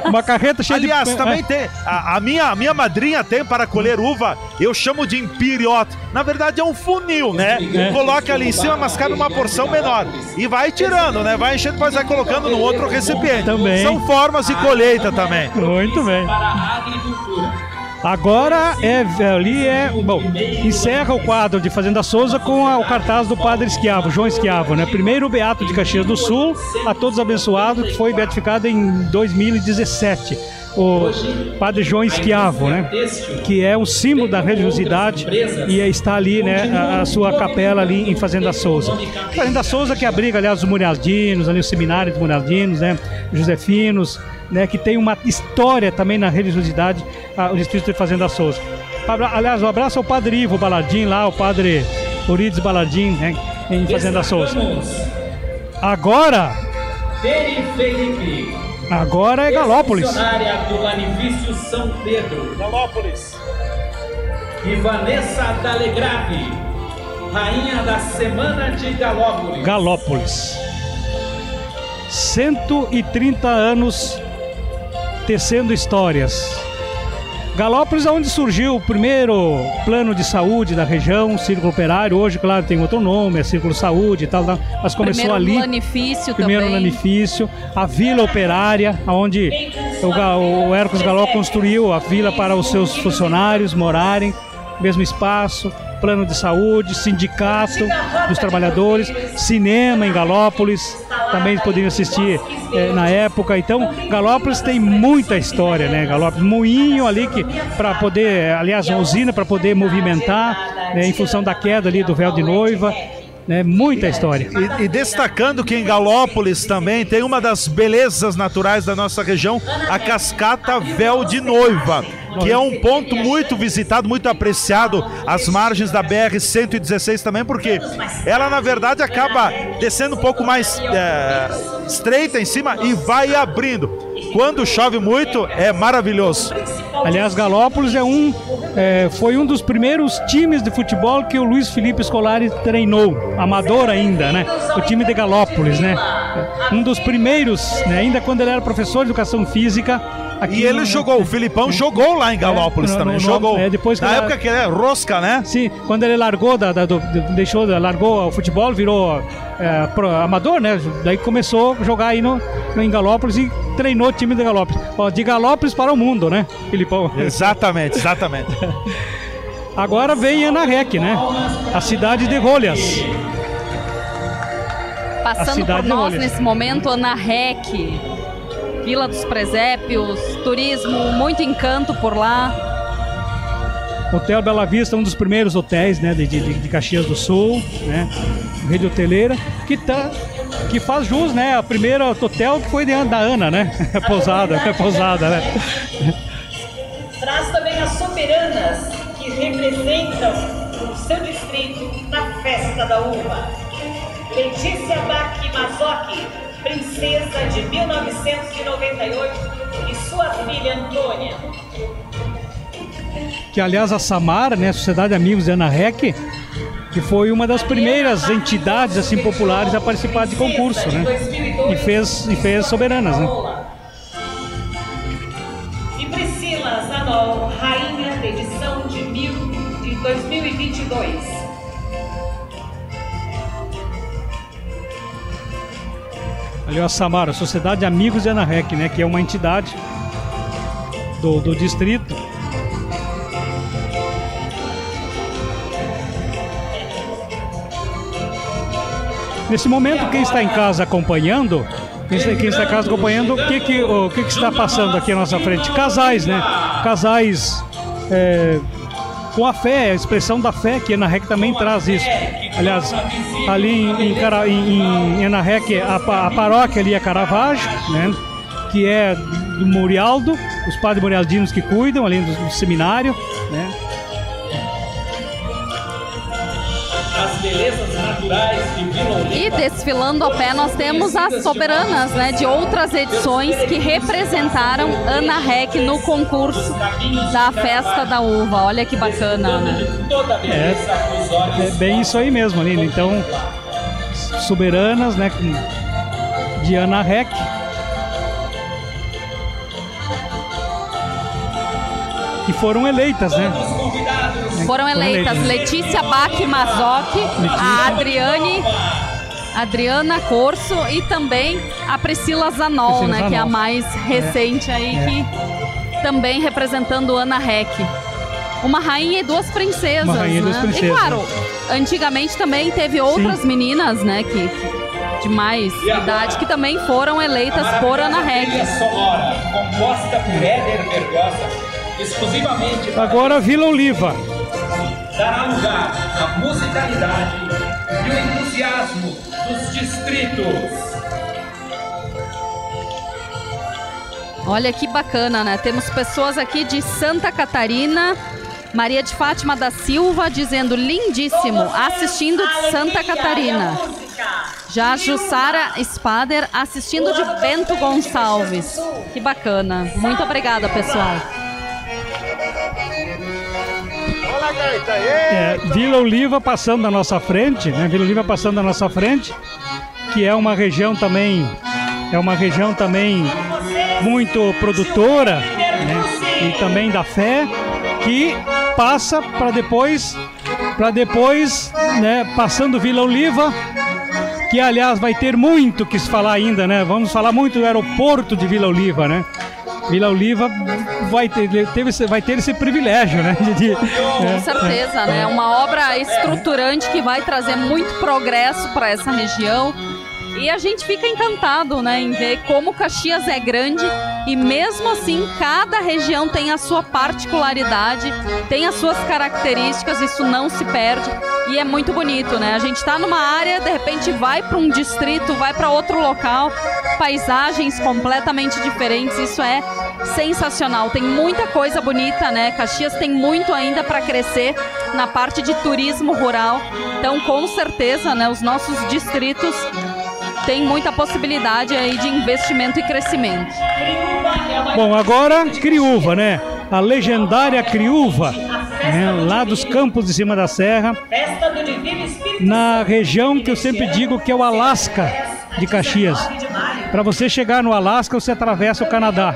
Uma carreta cheia Aliás, de... também tem. A, a minha, a minha madrinha tem para colher uva, eu chamo de imperiot. Na verdade é um funil, né? É. Coloca ali em cima, mas cabe uma porção menor. E vai tirando, né? Vai enchendo, depois vai colocando no outro recipiente. Também. São formas de colheita também. Muito bem. Para a agricultura. Agora é ali é bom encerra o quadro de Fazenda Souza com a- o cartaz do Padre Esquiavo, João Esquiavo, né? Primeiro beato de Caxias do Sul, a todos abençoado, que foi beatificado em 2017. O Padre João Esquiavo, né? Que é um símbolo da religiosidade e está ali, né? A, sua capela ali em Fazenda Souza. Fazenda Souza que abriga, aliás, os Murialdinos, ali o seminário dos Murialdinos, né? Josefinos, né? Que tem uma história também na religiosidade, o distrito de Fazenda Souza. Aliás, um abraço ao Padre Ivo Balardim lá, o Padre Urides Balardim, né? Em Fazenda Souza. Agora, Felipe, agora é Galópolis. Do Lanifício São Pedro. Galópolis. E Vanessa Dalegrave, rainha da Semana de Galópolis. Galópolis. 130 anos tecendo histórias. Galópolis é onde surgiu o primeiro plano de saúde da região, Círculo Operário. Hoje, claro, tem outro nome, é Círculo Saúde e tal, tal, mas começou Primeiro ali. lanifício Primeiro também. lanifício, a Vila Operária, onde o, o Hércules Galó construiu a vila para os seus funcionários morarem, mesmo espaço, plano de saúde, sindicato dos trabalhadores, cinema em Galópolis, também poderiam assistir eh, na época. Então, Galópolis tem muita história, né? Galópolis, moinho ali que para poder, aliás, uma usina para poder movimentar, né, em função da queda ali do véu de noiva, né? Muita história. E, e destacando que em Galópolis também tem uma das belezas naturais da nossa região, a cascata Véu de Noiva, que é um ponto muito visitado, muito apreciado às margens da BR-116 também, porque ela na verdade acaba descendo um pouco mais é, estreita em cima e vai abrindo. Quando chove muito, é maravilhoso. Aliás, Galópolis é um, é, foi um dos primeiros times de futebol que o Luiz Felipe Scolari treinou, amador ainda, né? O time de Galópolis, né? Um dos primeiros, né? ainda quando ele era professor de educação física. Aqui E ele no- jogou, o Filipão jogou lá em Galópolis no- também, no- jogou. é, depois que Na ela- época que ele é rosca, né? Sim, quando ele largou da, da- do, deixou, largou o futebol, virou é, pro- amador, né? Daí começou a jogar aí no, no em Galópolis e treinou o time de Galópolis. Ó, de Galópolis para o mundo, né, Filipão? Exatamente, exatamente. (laughs) Agora vem Anarrec, né? A cidade de Rolhas. Passando por nós nesse momento, Ana Rec, Vila dos Presépios, turismo, muito encanto por lá. Hotel Bela Vista, um dos primeiros hotéis, né, de, de, de Caxias do Sul, né? Rede hoteleira, que tá que faz jus, né, a primeira hotel que foi de- da Ana, né? (laughs) Pousada, é pousada, né? Traz também as soberanas que representam o seu distrito na festa da uva. Letícia Bach Mazzocchi, princesa de 1998, e sua filha Antônia. que aliás a Samara, né, Sociedade de Amigos de Ana Rec, que foi uma das primeiras entidades assim populares a participar de concurso, né? E fez e fez soberanas, né? E Priscila Zanol, rainha de 2022. Ali ó, Samara, Sociedade Amigos de Anarrec, né? Que é uma entidade do, do distrito. Nesse momento, quem está em casa acompanhando, quem está, quem está em casa acompanhando, o que que, o que que está passando aqui à nossa frente? Casais, né? Casais é, com a fé, a expressão da fé, que a Enarrec também traz isso. Aliás, ali em, em, em, a, a paróquia ali é Caravaggio, né? Que é do Murialdo, os padres murialdinos que cuidam, além do, do seminário, né? As belezas E desfilando a pé, nós temos as soberanas né, de outras edições que representaram Ana Rec no concurso da Festa da Uva. Olha que bacana, né? de toda a beleza dos olhos. É bem isso aí mesmo, Aline. Então, soberanas, né? com- De Ana Rec. Que foram eleitas, né? Foram eleitas Letícia Bach Mazoc, a Adriane, Adriana Corso e também a Priscila Zanol, Priscila né? Que é a Zanol. mais recente aí, É. que também representando Ana Rec. Uma rainha e duas princesas. Uma rainha e duas né? princesas. E claro, antigamente também teve outras meninas, né? Que, de mais idade que também foram eleitas por Ana Rec. Trilha sonora, composta por Éder Bergosa, exclusivamente Agora Vila Oliva. Dará lugar à musicalidade e o entusiasmo dos distritos. Olha que bacana, né? Temos pessoas aqui de Santa Catarina. Maria de Fátima da Silva dizendo lindíssimo, assistindo de Santa Catarina. Já Jussara Spader assistindo de Bento Gonçalves. Que bacana. Muito obrigada, pessoal. É, Vila Oliva passando na nossa frente, né? Vila Oliva passando na nossa frente, que é uma região também, é uma região também muito produtora, né? E também da fé, que passa para depois, para depois, né? Passando Vila Oliva, que aliás vai ter muito que se falar ainda, né? Vamos falar muito do aeroporto de Vila Oliva, né? Vila Oliva vai ter, teve, esse- vai ter esse privilégio, né? de- de- Com é, certeza, né? Uma obra estruturante que vai trazer muito progresso para essa região. E a gente fica encantado, né, em ver como Caxias é grande e mesmo assim cada região tem a sua particularidade, tem as suas características, isso não se perde e é muito bonito, né? A gente tá numa área, de repente vai para um distrito, vai para outro local, paisagens completamente diferentes, isso é sensacional. Tem muita coisa bonita, né? Caxias tem muito ainda para crescer na parte de turismo rural. Então, com certeza, né, os nossos distritos têm muita possibilidade aí de investimento e crescimento. Bom, agora Criúva, né? A legendária Criúva, né? lá dos campos de cima da serra, na região que eu sempre digo que é o Alasca de Caxias. Para você chegar no Alasca, você atravessa o Canadá,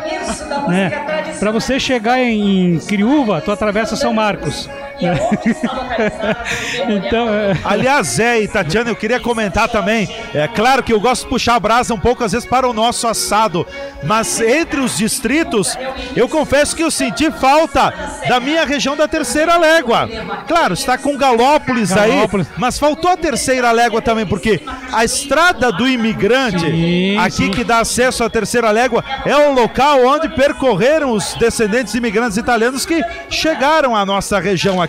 né? Para você chegar em, em Criúva, tu atravessa São Marcos. Né? então, é, Aliás, Zé e Tatiana, eu queria comentar também. É claro que eu gosto de puxar a brasa um pouco, às vezes, para o nosso assado. Mas entre os distritos, eu confesso que eu senti falta da minha região da terceira légua. Claro, está com Galópolis, Galópolis. aí, mas faltou a terceira légua também, porque a estrada do imigrante, Sim, aqui sim. que dá acesso à terceira légua, é o local onde percorreram os descendentes imigrantes italianos que chegaram à nossa região aqui.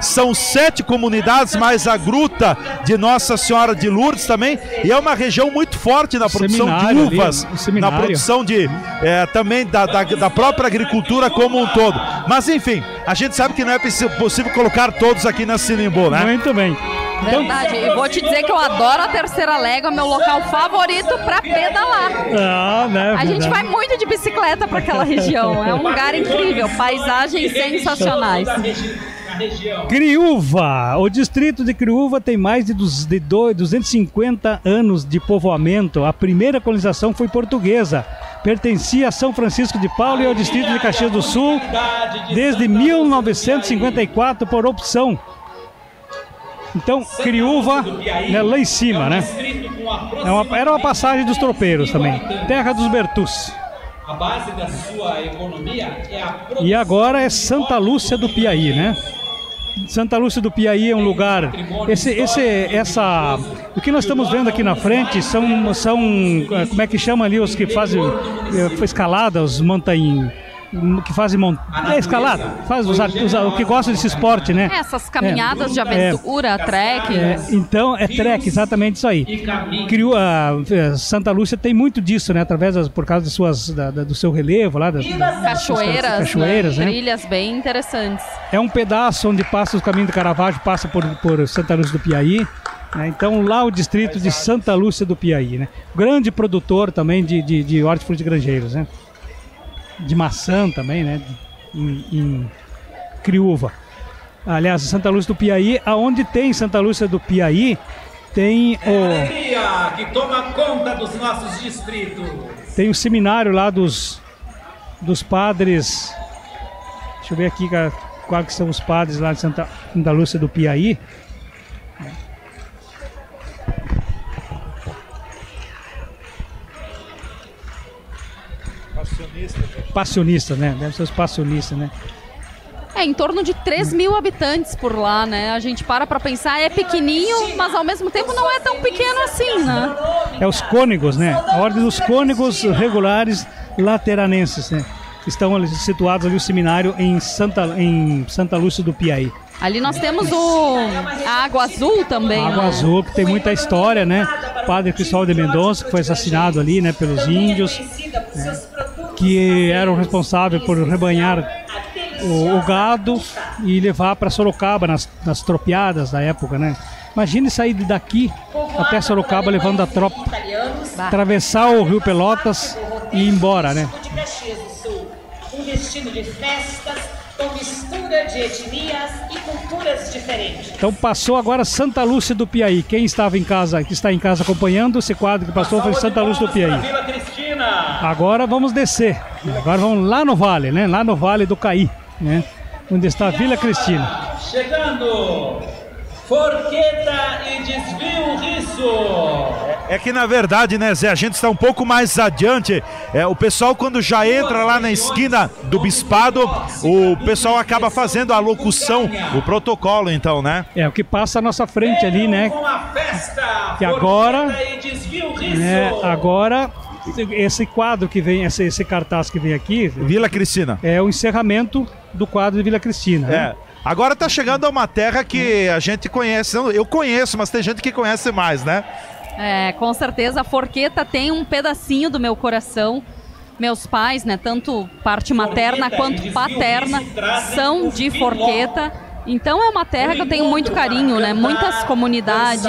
São sete comunidades, mais a gruta de Nossa Senhora de Lourdes também, e é uma região muito forte na produção de Seminário ali, uvas, o na produção de é, também da, da, da própria agricultura como um todo. Mas enfim, a gente sabe que não é possível colocar todos aqui na Sinimbu, né? muito bem. Então, Verdade. E vou te dizer que eu adoro a Terceira Légua, meu local favorito para pedalar. ah, né, A gente vai muito de bicicleta para aquela região. É um lugar incrível, paisagens sensacionais. Região. Criúva. O distrito de Criúva tem mais de, dos- de do- 250 anos de povoamento. A primeira colonização foi portuguesa. Pertencia a São Francisco de Paulo e ao distrito de Caxias do Sul desde Santa Lúcia do 1954 por opção. Então, Criúva, né, lá em cima, né? É uma- era uma passagem dos tropeiros também. Terra dos Bertus. A base da sua economia é a. E agora é Santa Lúcia do Piaí, né? Santa Lúcia do Piaí é um lugar. Esse, esse, essa, o que nós estamos vendo aqui na frente são, são eh, como é que chama ali os que fazem eh, escalada, os montanhas que fazem mont... é, escalada, faz os, os, o que gosta desse esporte, né? Essas caminhadas de aventura, trekking. É, então é trek, exatamente isso aí. Criou a Santa Lúcia tem muito disso, né? Através das, por causa de suas, da- da- do seu relevo lá, das, das Cachoeiras, cachoeiras, né? trilhas bem interessantes. É um pedaço onde passa o caminho do Caravaggio, passa por, por Santa Lúcia do Piaí. né? Então lá o distrito de Santa Lúcia do Piaí, né? Grande produtor também de, de, de hortifruti grangeiros, né? De maçã também, né? Em, em Criúva. Aliás, Santa Lúcia do Piaí, aonde tem Santa Lúcia do Piaí, tem o, Alegria que toma conta dos nossos distritos. tem o seminário lá dos, dos padres. Deixa eu ver aqui quais que são os padres lá de Santa, Santa Lúcia do Piaí. Passionistas, né? Deve ser os passionistas, né? É, em torno de 3 mil habitantes por lá, né? A gente para pra pensar, é pequenininho, mas ao mesmo tempo não é tão pequeno assim, né? É os cônegos, né? A ordem dos cônegos regulares lateranenses, né? Estão ali, situados ali o seminário em Santa, em Santa Lúcia do Piaí. Ali nós temos o a Água Azul também, Água né? Azul, que tem muita história, né? Padre Cristóvão de Mendonça, que foi assassinado ali, né, pelos índios, né, que eram responsáveis por rebanhar o, o gado e levar para Sorocaba nas, nas tropiadas da época, né? Imagine sair daqui até Sorocaba levando a tropa, atravessar o Rio Pelotas e ir embora, né? Um destino de festas com mistura de etnias e culturas diferentes. Então passou agora Santa Lúcia do Piaí. Quem estava em casa, que está em casa acompanhando esse quadro que passou foi Santa Lúcia do Piaí. Agora vamos descer. Agora vamos lá no vale, né? Lá no vale do Caí, né? Onde está a Vila Cristina. Chegando. Forqueta e desvio Risso. É que na verdade, né, Zé, a gente está um pouco mais adiante. É, o pessoal, quando já entra lá na esquina do Bispado, o pessoal acaba fazendo a locução, o protocolo, então, né? É o que passa à nossa frente ali, né? Com a festa. Que agora- Forqueta e desvio Risso. É, agora esse quadro que vem, esse, esse cartaz que vem aqui, Vila Cristina. é o encerramento do quadro de Vila Cristina. né? É. Agora tá chegando a uma terra que a gente conhece. Eu conheço, mas tem gente que conhece mais, né? É, com certeza a Forqueta tem um pedacinho do meu coração. Meus pais, né, tanto parte materna quanto paterna, são de Forqueta. Então é uma terra que eu tenho muito carinho, né? Muitas comunidades,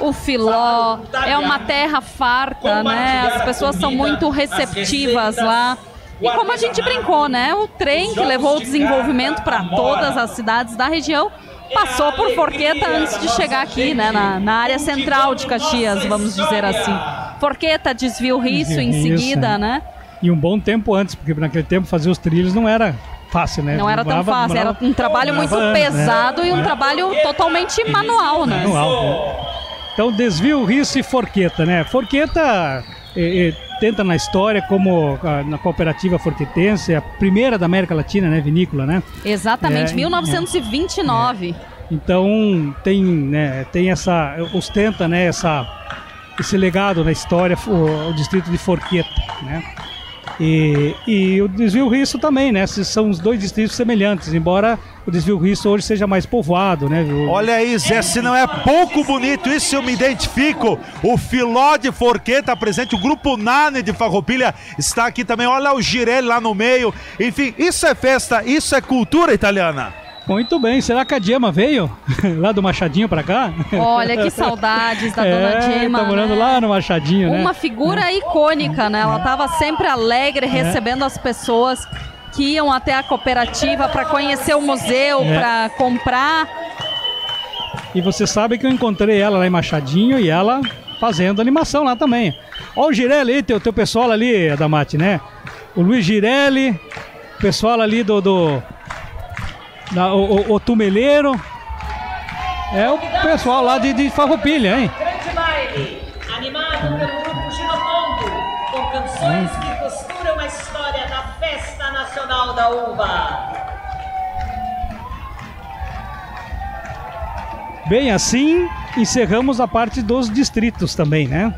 o filó, é uma terra farta, né? As pessoas são muito receptivas lá. E como a gente brincou, né? O trem que levou o desenvolvimento para todas as cidades da região passou por Forqueta antes de chegar aqui, né? Na, na área central de Caxias, vamos dizer assim. Forqueta, desvio Risso em Isso, seguida, é. né? E um bom tempo antes, porque naquele tempo fazer os trilhos não era fácil, né? Não era tão fácil, era demorava- um trabalho muito né? pesado e um trabalho totalmente manual, né? Manual, né? Então, desvio, riso e forqueta, né? Forqueta eh, eh, tenta na história como ah, na cooperativa forquetense, a primeira da América Latina, né? Vinícola, né? Exatamente, É, 1929. Então tem, né, tem essa ostenta, né, essa esse legado na história o, o distrito de Forqueta, né? E, e o desvio Risso também, né? São os dois distritos semelhantes, embora o desvio Risso hoje seja mais povoado, né? Olha aí, Zé, se não é pouco bonito, isso eu me identifico. O Filó de Forqueta presente, o Grupo Nane de Farroupilha está aqui também. Olha o Girelli lá no meio. Enfim, isso é festa, isso é cultura italiana. Muito bem, será que a Diema veio (laughs) lá do Machadinho pra cá? Olha que saudades da (laughs) dona é, Dima. tá morando né? lá no Machadinho, né? Uma figura icônica, né? Ela estava sempre É. alegre, recebendo as pessoas que iam até a cooperativa para conhecer o museu, É. para comprar. E você sabe que eu encontrei ela lá em Machadinho e ela fazendo animação lá também. Ó o Girelli aí, teu, teu pessoal ali, Adamate, né? O Luiz Girelli, o pessoal ali do... do da- o, o, o Tumeleiro. É o pessoal lá de, de Farroupilha, hein? Grande baile, animado pelo grupo Ginopongo, com canções que costuram a história da Festa Nacional da Uva. Bem, assim encerramos a parte dos distritos também, né?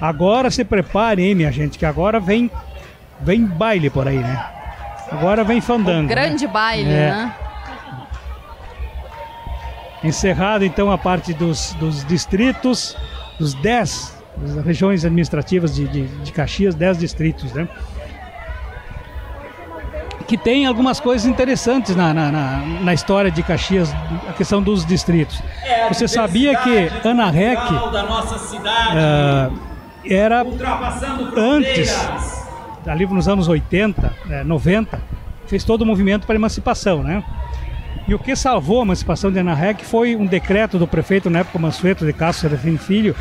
Agora se prepare, hein, minha gente, que agora vem vem baile por aí, né? Agora vem fandango. né? Grande baile, É. né? Encerrado então a parte dos, dos distritos, dos 10 das regiões administrativas de, de, de Caxias, 10 distritos, né? Que tem algumas coisas interessantes na, na, na, na história de Caxias, a questão dos distritos. É Você sabia que Ana Rec cultural da nossa cidade, ah, era ultrapassando antes, fronteiras. Ali nos anos 80, eh, 90, fez todo o movimento para a emancipação, né? E o que salvou a emancipação de Ana Rec foi um decreto do prefeito, na época, Mansueto de Castro Serafim Filho,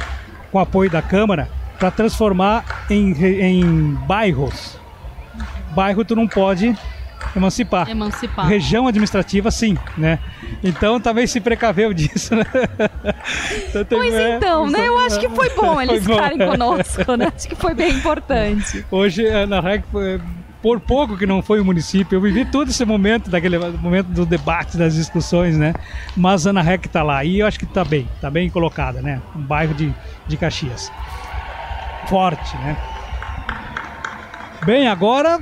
com apoio da Câmara, para transformar em, em bairros. Bairro tu não pode emancipar. Emancipar. Região administrativa, sim, né? Então talvez se precaveu disso, né? (laughs) Então, tem- Pois é, então, né? Eu acho que foi bom (laughs) eles Foi bom. ficarem conosco, né? Acho que foi bem importante. Hoje, a Ana Rec, por pouco que não foi o município, eu vivi todo esse momento, daquele momento do debate, das discussões, né? Mas a Ana Rec tá lá e eu acho que tá bem, tá bem colocada, né? Um bairro de, de Caxias. Forte, né? Bem, agora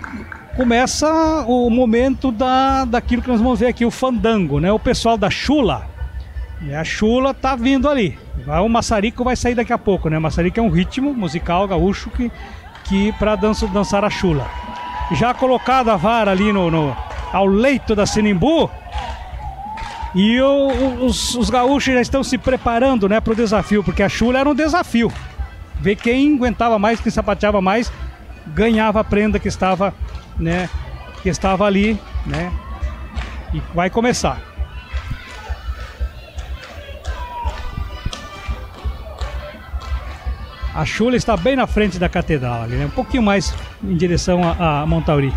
começa o momento da, daquilo que nós vamos ver aqui, o fandango, né? O pessoal da Chula, e a Chula tá vindo ali. O maçarico vai sair daqui a pouco, né? O maçarico é um ritmo musical gaúcho que, que para dançar a Chula. Já colocada a vara ali no, no- ao leito da Sinimbu. E o- os, os gaúchos já estão se preparando, né, para o desafio, porque a Chula era um desafio. Ver quem aguentava mais, quem sapateava mais, ganhava a prenda que estava, né, que estava ali, né? E vai começar. A Chula está bem na frente da catedral ali, né? Um pouquinho mais em direção a, a Montauri.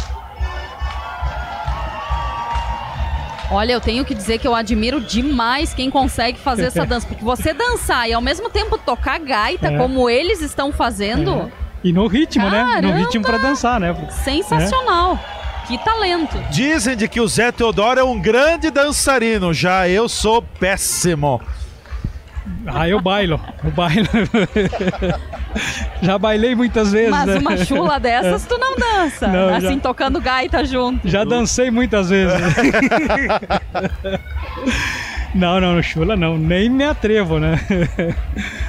Olha, eu tenho que dizer que eu admiro demais quem consegue fazer essa (laughs) dança. Porque você dançar e ao mesmo tempo tocar gaita, É. como eles estão fazendo, E no ritmo, né? No Caramba! ritmo para dançar, né? sensacional. Que talento. Dizem de que o Zé Teodoro é um grande dançarino, já eu sou péssimo. Ah, eu bailo. Eu bailo. Já bailei muitas vezes. Mas né? uma chula dessas tu não dança. Não, assim, já- tocando gaita junto. Já dancei muitas vezes. (laughs) não, não, no chula não. Nem me atrevo, né?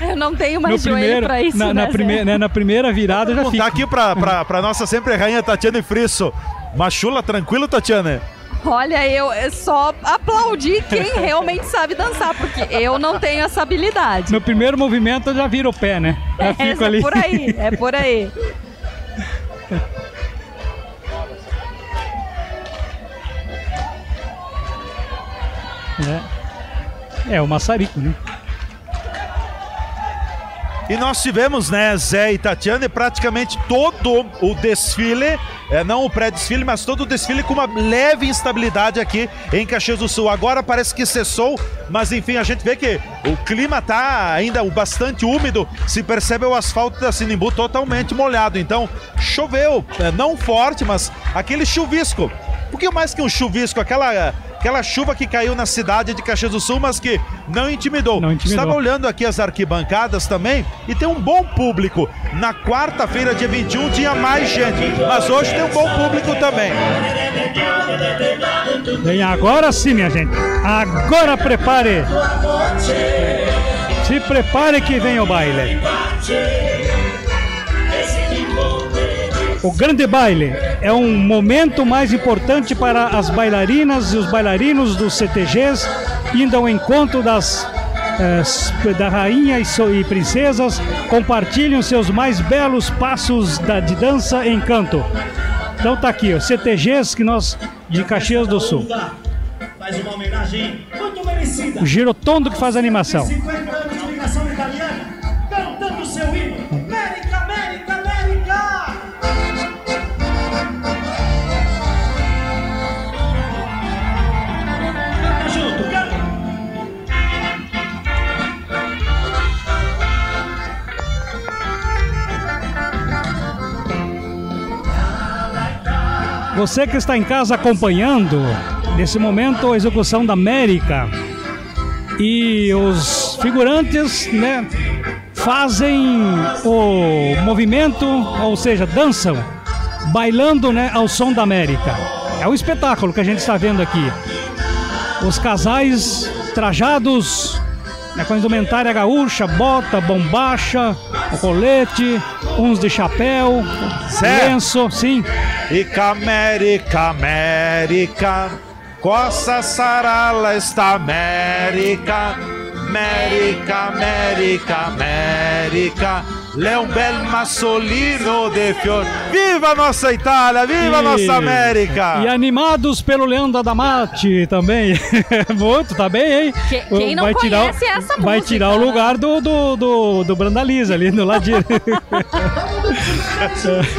Eu não tenho No mais joelho primeiro, pra isso, na, né, na, primeira, né, na primeira virada eu já Tá fico. aqui pra, pra, pra nossa sempre rainha Tatiana Frisso. Machula, tranquilo, Tatiana? Olha, eu é só aplaudi quem (laughs) realmente sabe dançar, porque eu não tenho essa habilidade. No primeiro movimento eu já viro o pé, né? (laughs) Já É, fico é ali. por aí, é por aí. (laughs) É, é o maçarico, né? E nós tivemos, né, Zé e Tatiana, e praticamente todo o desfile, é, não o pré-desfile, mas todo o desfile com uma leve instabilidade aqui em Caxias do Sul. Agora parece que cessou, mas enfim, a gente vê que o clima tá ainda bastante úmido, se percebe o asfalto da Sinimbu totalmente molhado. Então, choveu, é, não forte, mas aquele chuvisco. Um pouquinho mais que um chuvisco, aquela, aquela chuva que caiu na cidade de Caxias do Sul, mas que não intimidou. Não intimidou. Estava olhando aqui as arquibancadas também e tem um bom público. Na quarta-feira, dia 21, tinha mais gente, mas hoje tem um bom público também. Bem, agora sim, minha gente. Agora prepare. Se prepare que vem o baile. O grande baile é um momento mais importante para as bailarinas e os bailarinos dos CTGs indo ao encontro das eh, da rainha e, e princesas compartilham seus mais belos passos da, de dança em canto. Então tá aqui, ó, CTGs que nós de Caxias do Sul. Faz uma homenagem muito merecida. O Girotondo que faz a animação. Você que está em casa acompanhando, nesse momento, a execução da América. E os figurantes, né, fazem o movimento, ou seja, dançam, bailando, né, ao som da América. É o espetáculo que a gente está vendo aqui. Os casais trajados né, com a indumentária gaúcha, bota, bombacha, colete, uns de chapéu, Certo. lenço, sim. E América, América, Costa Sarala está América, América, América, América, Leão bel massolino de fior. Viva a nossa Itália, viva a nossa América! E animados pelo Leão da Damate também. (laughs) Muito, tá bem, hein? Que- quem não tirar, conhece essa Vai música, tirar o lugar do, do, do, do Brandaliza ali (laughs) no ladinho.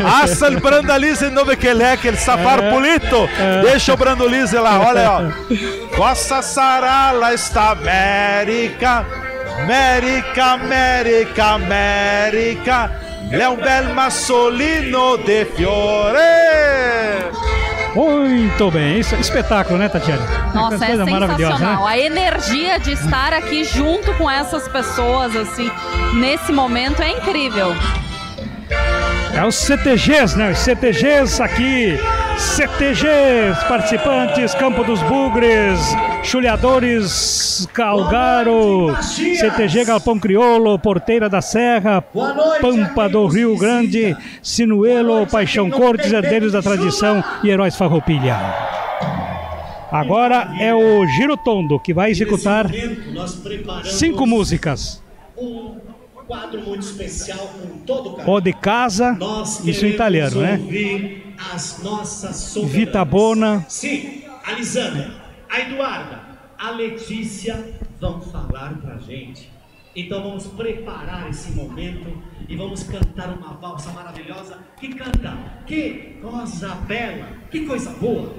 Assa il Brandalise dove che lei che il safar É. pulito. Deixa o Brandolise lá, olha ó. (laughs) Costa Sarala está América, América, América, América. É um bel massolino de fiore. Muito bem, isso é espetáculo, né, Tatiana? Nossa, é Coisa maravilhosa, sensacional. né? A energia de estar aqui junto com essas pessoas, assim, nesse momento é incrível. É os CTGs, né? Os CTGs aqui. CTGs, participantes, Campo dos Bugres, Chulhadores, Calgaro, CTG Galpão Crioulo, Porteira da Serra, Pampa do Rio Grande, Sinuelo, Paixão Cortes, Herdeiros da Tradição e Heróis Farroupilha. Agora é o Giro Tondo que vai executar cinco músicas. Um quadro muito especial com todo o carinho. O de casa, Nós isso em italiano, né? as nossas soberanas. Vita Bona. Sim, a Lisandra, a Eduarda, a Letícia vão falar pra gente. Então vamos preparar esse momento e vamos cantar uma valsa maravilhosa que canta Que coisa bela, que coisa boa.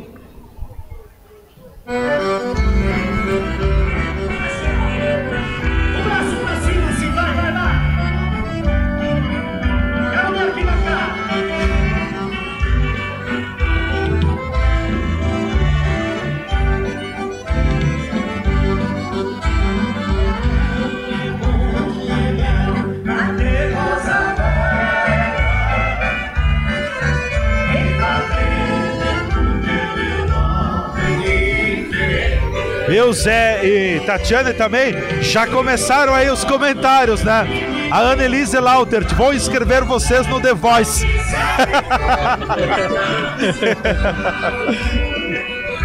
Zé e Tatiane também já começaram aí os comentários, né? A Annelise Lautert, vou inscrever vocês no The Voice. (laughs)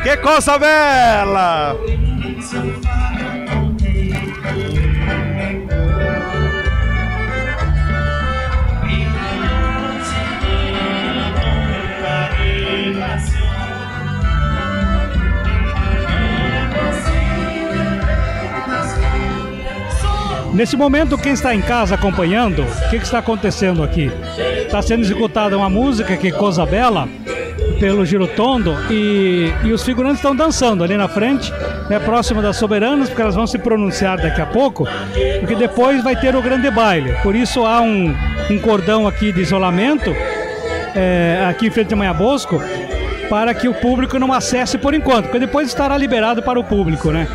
que coisa bela! Nesse momento, quem está em casa acompanhando, o que, que está acontecendo aqui? Está sendo executada uma música que é Bela, pelo Girotondo, e, e os figurantes estão dançando ali na frente, né, próximo das soberanas, porque elas vão se pronunciar daqui a pouco, porque depois vai ter o grande baile. Por isso há um, um cordão aqui de isolamento, é, aqui em frente a Manhã Bosco, para que o público não acesse por enquanto, porque depois estará liberado para o público, né?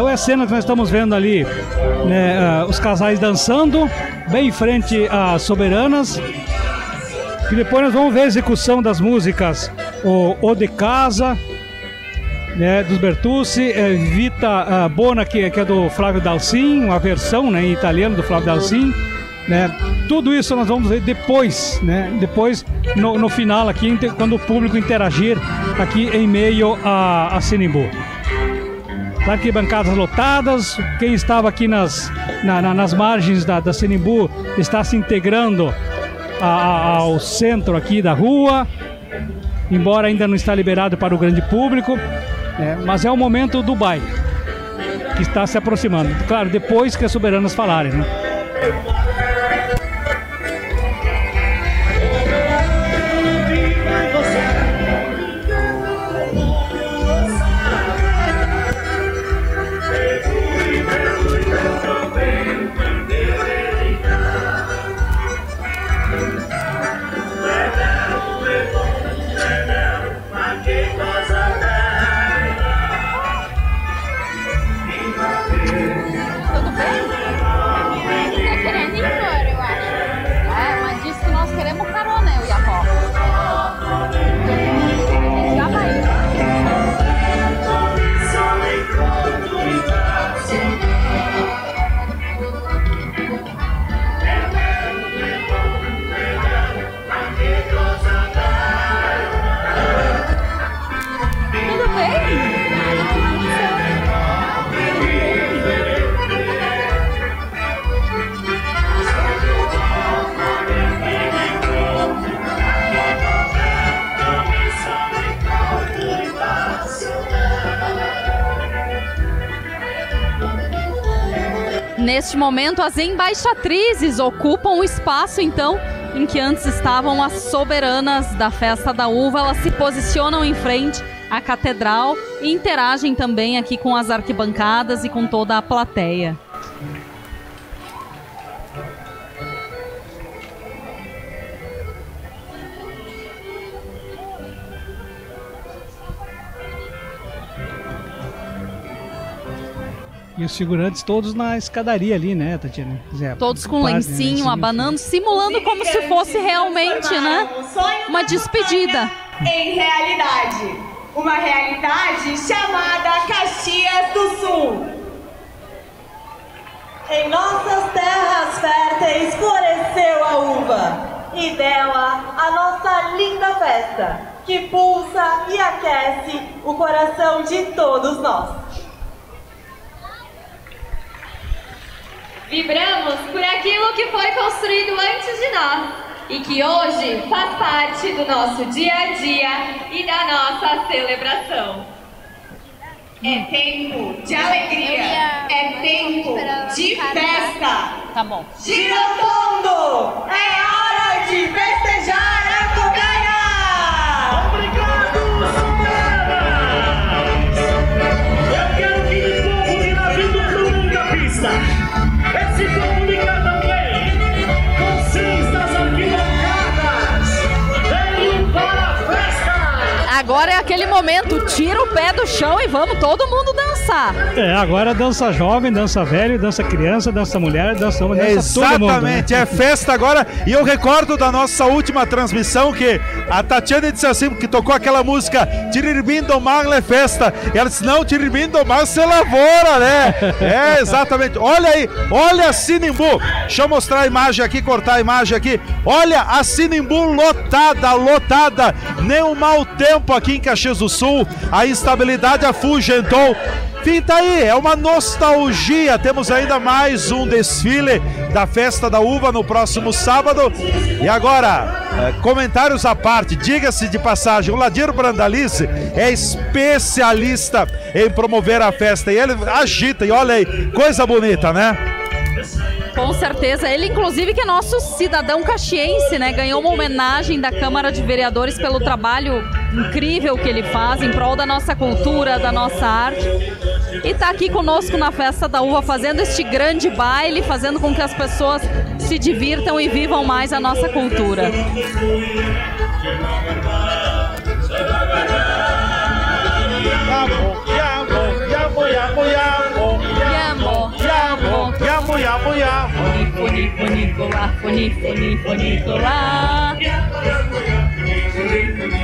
Então é a cena que nós estamos vendo ali, né, ah, os casais dançando, bem em frente às soberanas. E depois nós vamos ver a execução das músicas, o, o de Casa, né, dos Bertucci, eh, Vita ah, Bona, que, que é do Flávio Dalcin, uma versão né, em italiano do Flávio Dalcin. Né? Tudo isso nós vamos ver depois, né? depois no, no final aqui, quando o público interagir aqui em meio a, a Sinimbu. Arquibancadas lotadas, quem estava aqui nas, na- na- nas margens da, da Sinimbu está se integrando a- a- ao centro aqui da rua, embora ainda não está liberado para o grande público, né? mas é o momento do baile, que está se aproximando. Claro, depois que as soberanas falarem, né? Neste momento, as embaixatrizes ocupam o espaço, então, em que antes estavam as soberanas da festa da uva. Elas se posicionam em frente à catedral e interagem também aqui com as arquibancadas e com toda a plateia. E os figurantes todos na escadaria ali, né, Tatiana? Zé, Todos com quase, né, lencinho, lencinho. abanando, simulando como se fosse realmente, né? Uma despedida. Em realidade, uma realidade chamada Caxias do Sul. Em nossas terras férteis floresceu a uva, e dela a nossa linda festa, que pulsa e aquece o coração de todos nós. Vibramos por aquilo que foi construído antes de nós e que hoje faz parte do nosso dia a dia e da nossa celebração. É tempo de alegria, é tempo de festa. Tá bom. Girotondo, é hora de festejar a cocaia! Agora é aquele momento, tira o pé do chão e vamos todo mundo dançar. É, agora dança jovem, dança velho, dança criança, dança mulher, dança homem, dança todo mundo. né? exatamente, é festa agora. E eu recordo da nossa última transmissão que a Tatiana disse assim, que tocou aquela música Tiririmbim Domar é festa. E ela disse, não, Tiririmbim Domar se lavoura, né? (laughs) É, exatamente. Olha aí, olha a Sinimbu. Deixa eu mostrar a imagem aqui, cortar a imagem aqui. Olha a Sinimbu lotada, lotada. Nem um mau tempo aqui em Caxias do Sul. A instabilidade afugentou. Tá aí, é uma nostalgia. Temos ainda mais um desfile da Festa da Uva no próximo sábado. E agora, eh, comentários à parte, diga-se de passagem, o Ladiro Brandalice é especialista em promover a festa e ele agita, e olha aí, coisa bonita, né? Com certeza. Ele, inclusive, que é nosso cidadão caxiense, né? Ganhou uma homenagem da Câmara de Vereadores pelo trabalho incrível que ele faz em prol da nossa cultura, da nossa arte. E tá aqui conosco na Festa da Uva, fazendo este grande baile, fazendo com que as pessoas se divirtam e vivam mais a nossa cultura. Yamo, yamo, yamo. Yamo, yamo, yamo, yamo, yamo. Foni, foni, foni, foni, foni, foni, foni, foni, foni, foni, foni, foni, foni, foni, foni, foni,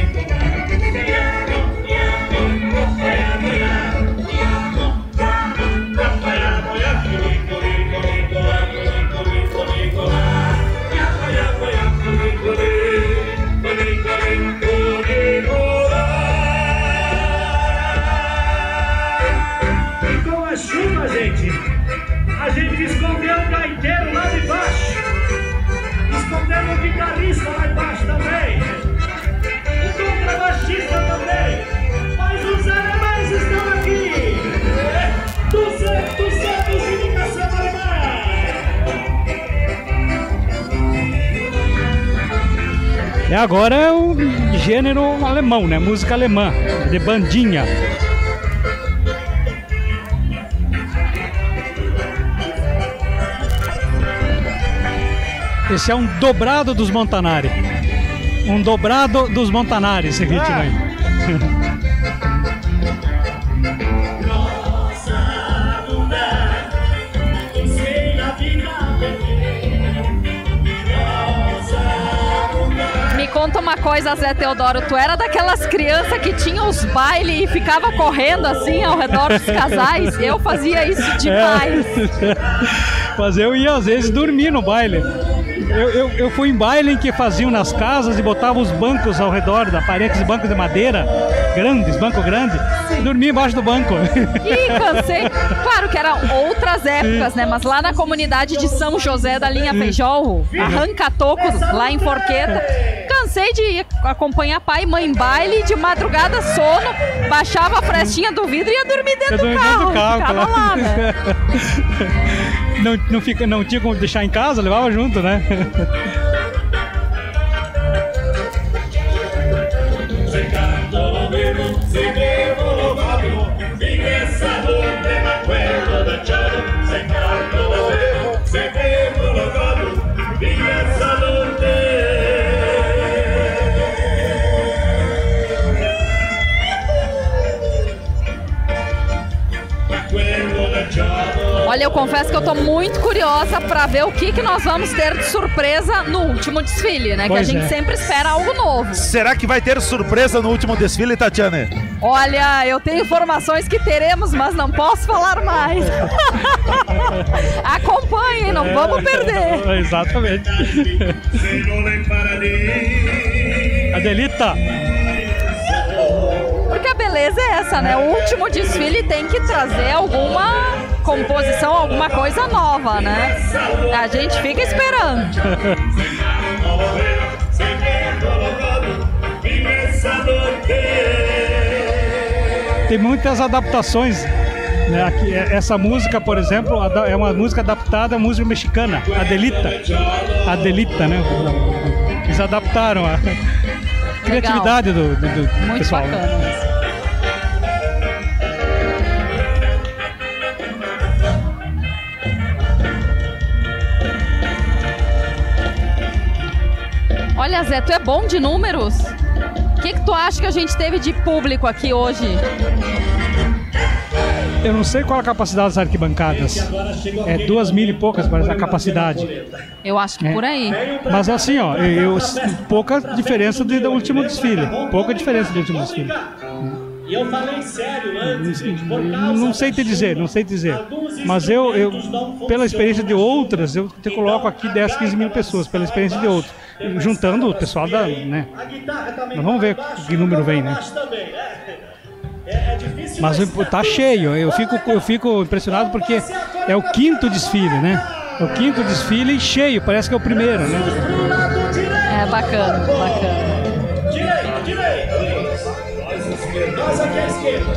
E agora é o gênero alemão, né? Música alemã, de bandinha. Esse é um dobrado dos Montanari. Um dobrado dos Montanari, esse ritmo aí. (laughs) coisa, Zé Teodoro. Tu era daquelas crianças que tinha os bailes e ficava correndo assim ao redor dos casais? Eu fazia isso (laughs) demais. Mas eu ia às vezes dormir no baile. Eu, eu, eu fui em baile em que faziam nas casas e botavam os bancos ao redor da parede, aqueles bancos de madeira, grandes, banco grande, e dormia embaixo do banco. Ih, cansei. Claro que eram outras épocas, né? Mas lá na comunidade de São José da linha Feijol, Arranca-Toco, lá em Forqueta, cansei de acompanhar pai e mãe em baile, de madrugada sono, baixava a frestinha do vidro e ia dormir dentro do carro. dentro do carro, Ficava claro. lá, né? (laughs) não, não, fica, não tinha como deixar em casa, levava junto, né? Confesso que eu tô muito curiosa pra ver o que, que nós vamos ter de surpresa no último desfile, né? que a Pois gente é. sempre espera algo novo. Será que vai ter surpresa no último desfile, Tatiana? Olha, eu tenho informações que teremos, mas não posso falar mais. (laughs) Acompanhem, não vamos perder. (laughs) Exatamente. Adelita. Porque a beleza é essa, né? O último desfile tem que trazer alguma composição, alguma coisa nova, né? A gente fica esperando. Tem muitas adaptações. Né? Aqui, é- essa música, por exemplo, é uma música adaptada à música mexicana, Adelita. Adelita, né? Eles adaptaram a criatividade do, do- do Muito pessoal. né? bacana Zé, tu é bom de números? O que, que tu acha que a gente teve de público aqui hoje? Eu não sei qual a capacidade das arquibancadas. É duas mil e poucas parece a capacidade. Eu acho que É. por aí. Mas assim, ó, eu, pouca diferença do, do último desfile. Pouca diferença do último desfile. E eu falei sério antes, gente, Não, sei te dizer, não sei te dizer. Mas eu, eu, pela experiência de outras, eu te coloco aqui 10, 15 mil pessoas, pela experiência de outros. Juntando o pessoal da. Né? Nós vamos ver que número vem, né? Mas tá cheio, eu fico, eu fico impressionado porque é o quinto desfile, né? É o quinto desfile cheio, parece que é o primeiro, né? É bacana, bacana. Direita, direita. Nós aqui à esquerda.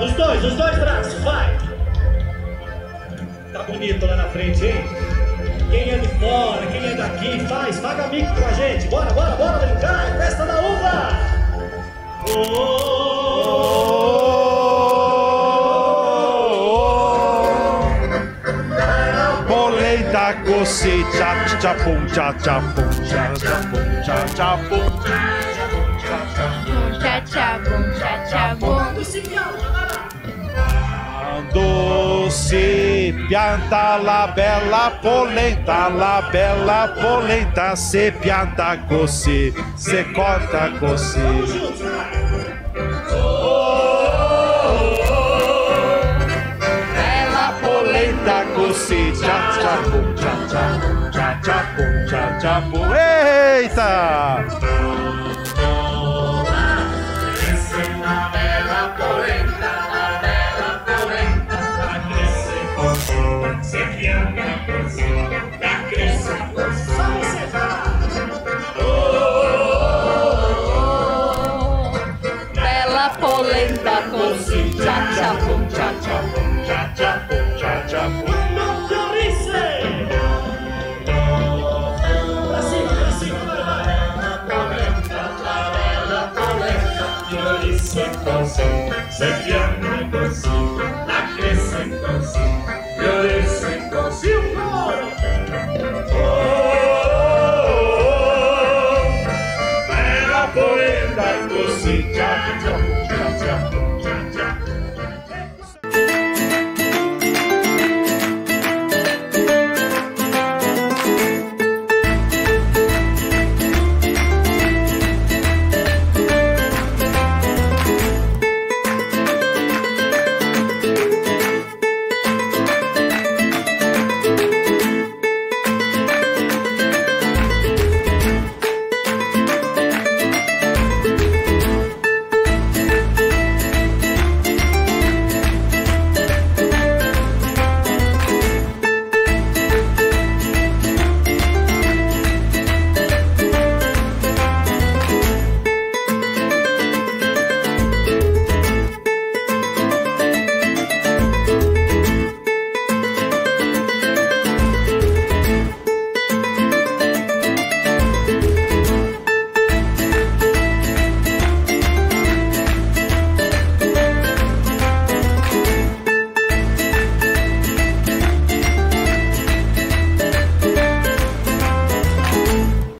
Os dois, os dois braços, vai. Tá bonito lá na frente, hein? Quem é de fora, quem é daqui, faz, paga mico pra gente. Bora, bora, bora brincar, é festa da uva. Polenta così, cha cha pum, cha cha pum, cha cha pum, cha cha pum. Tchá, tchá, bum, tchá, tchá, bum. Quando se pianta la bella polenta, la bella polenta se pianta così, se corta così. Cha cha pum, cha cha pum, cha cha pum, cha cha pum. Eita! Vai, vai. Se fiamma così, la cresce così.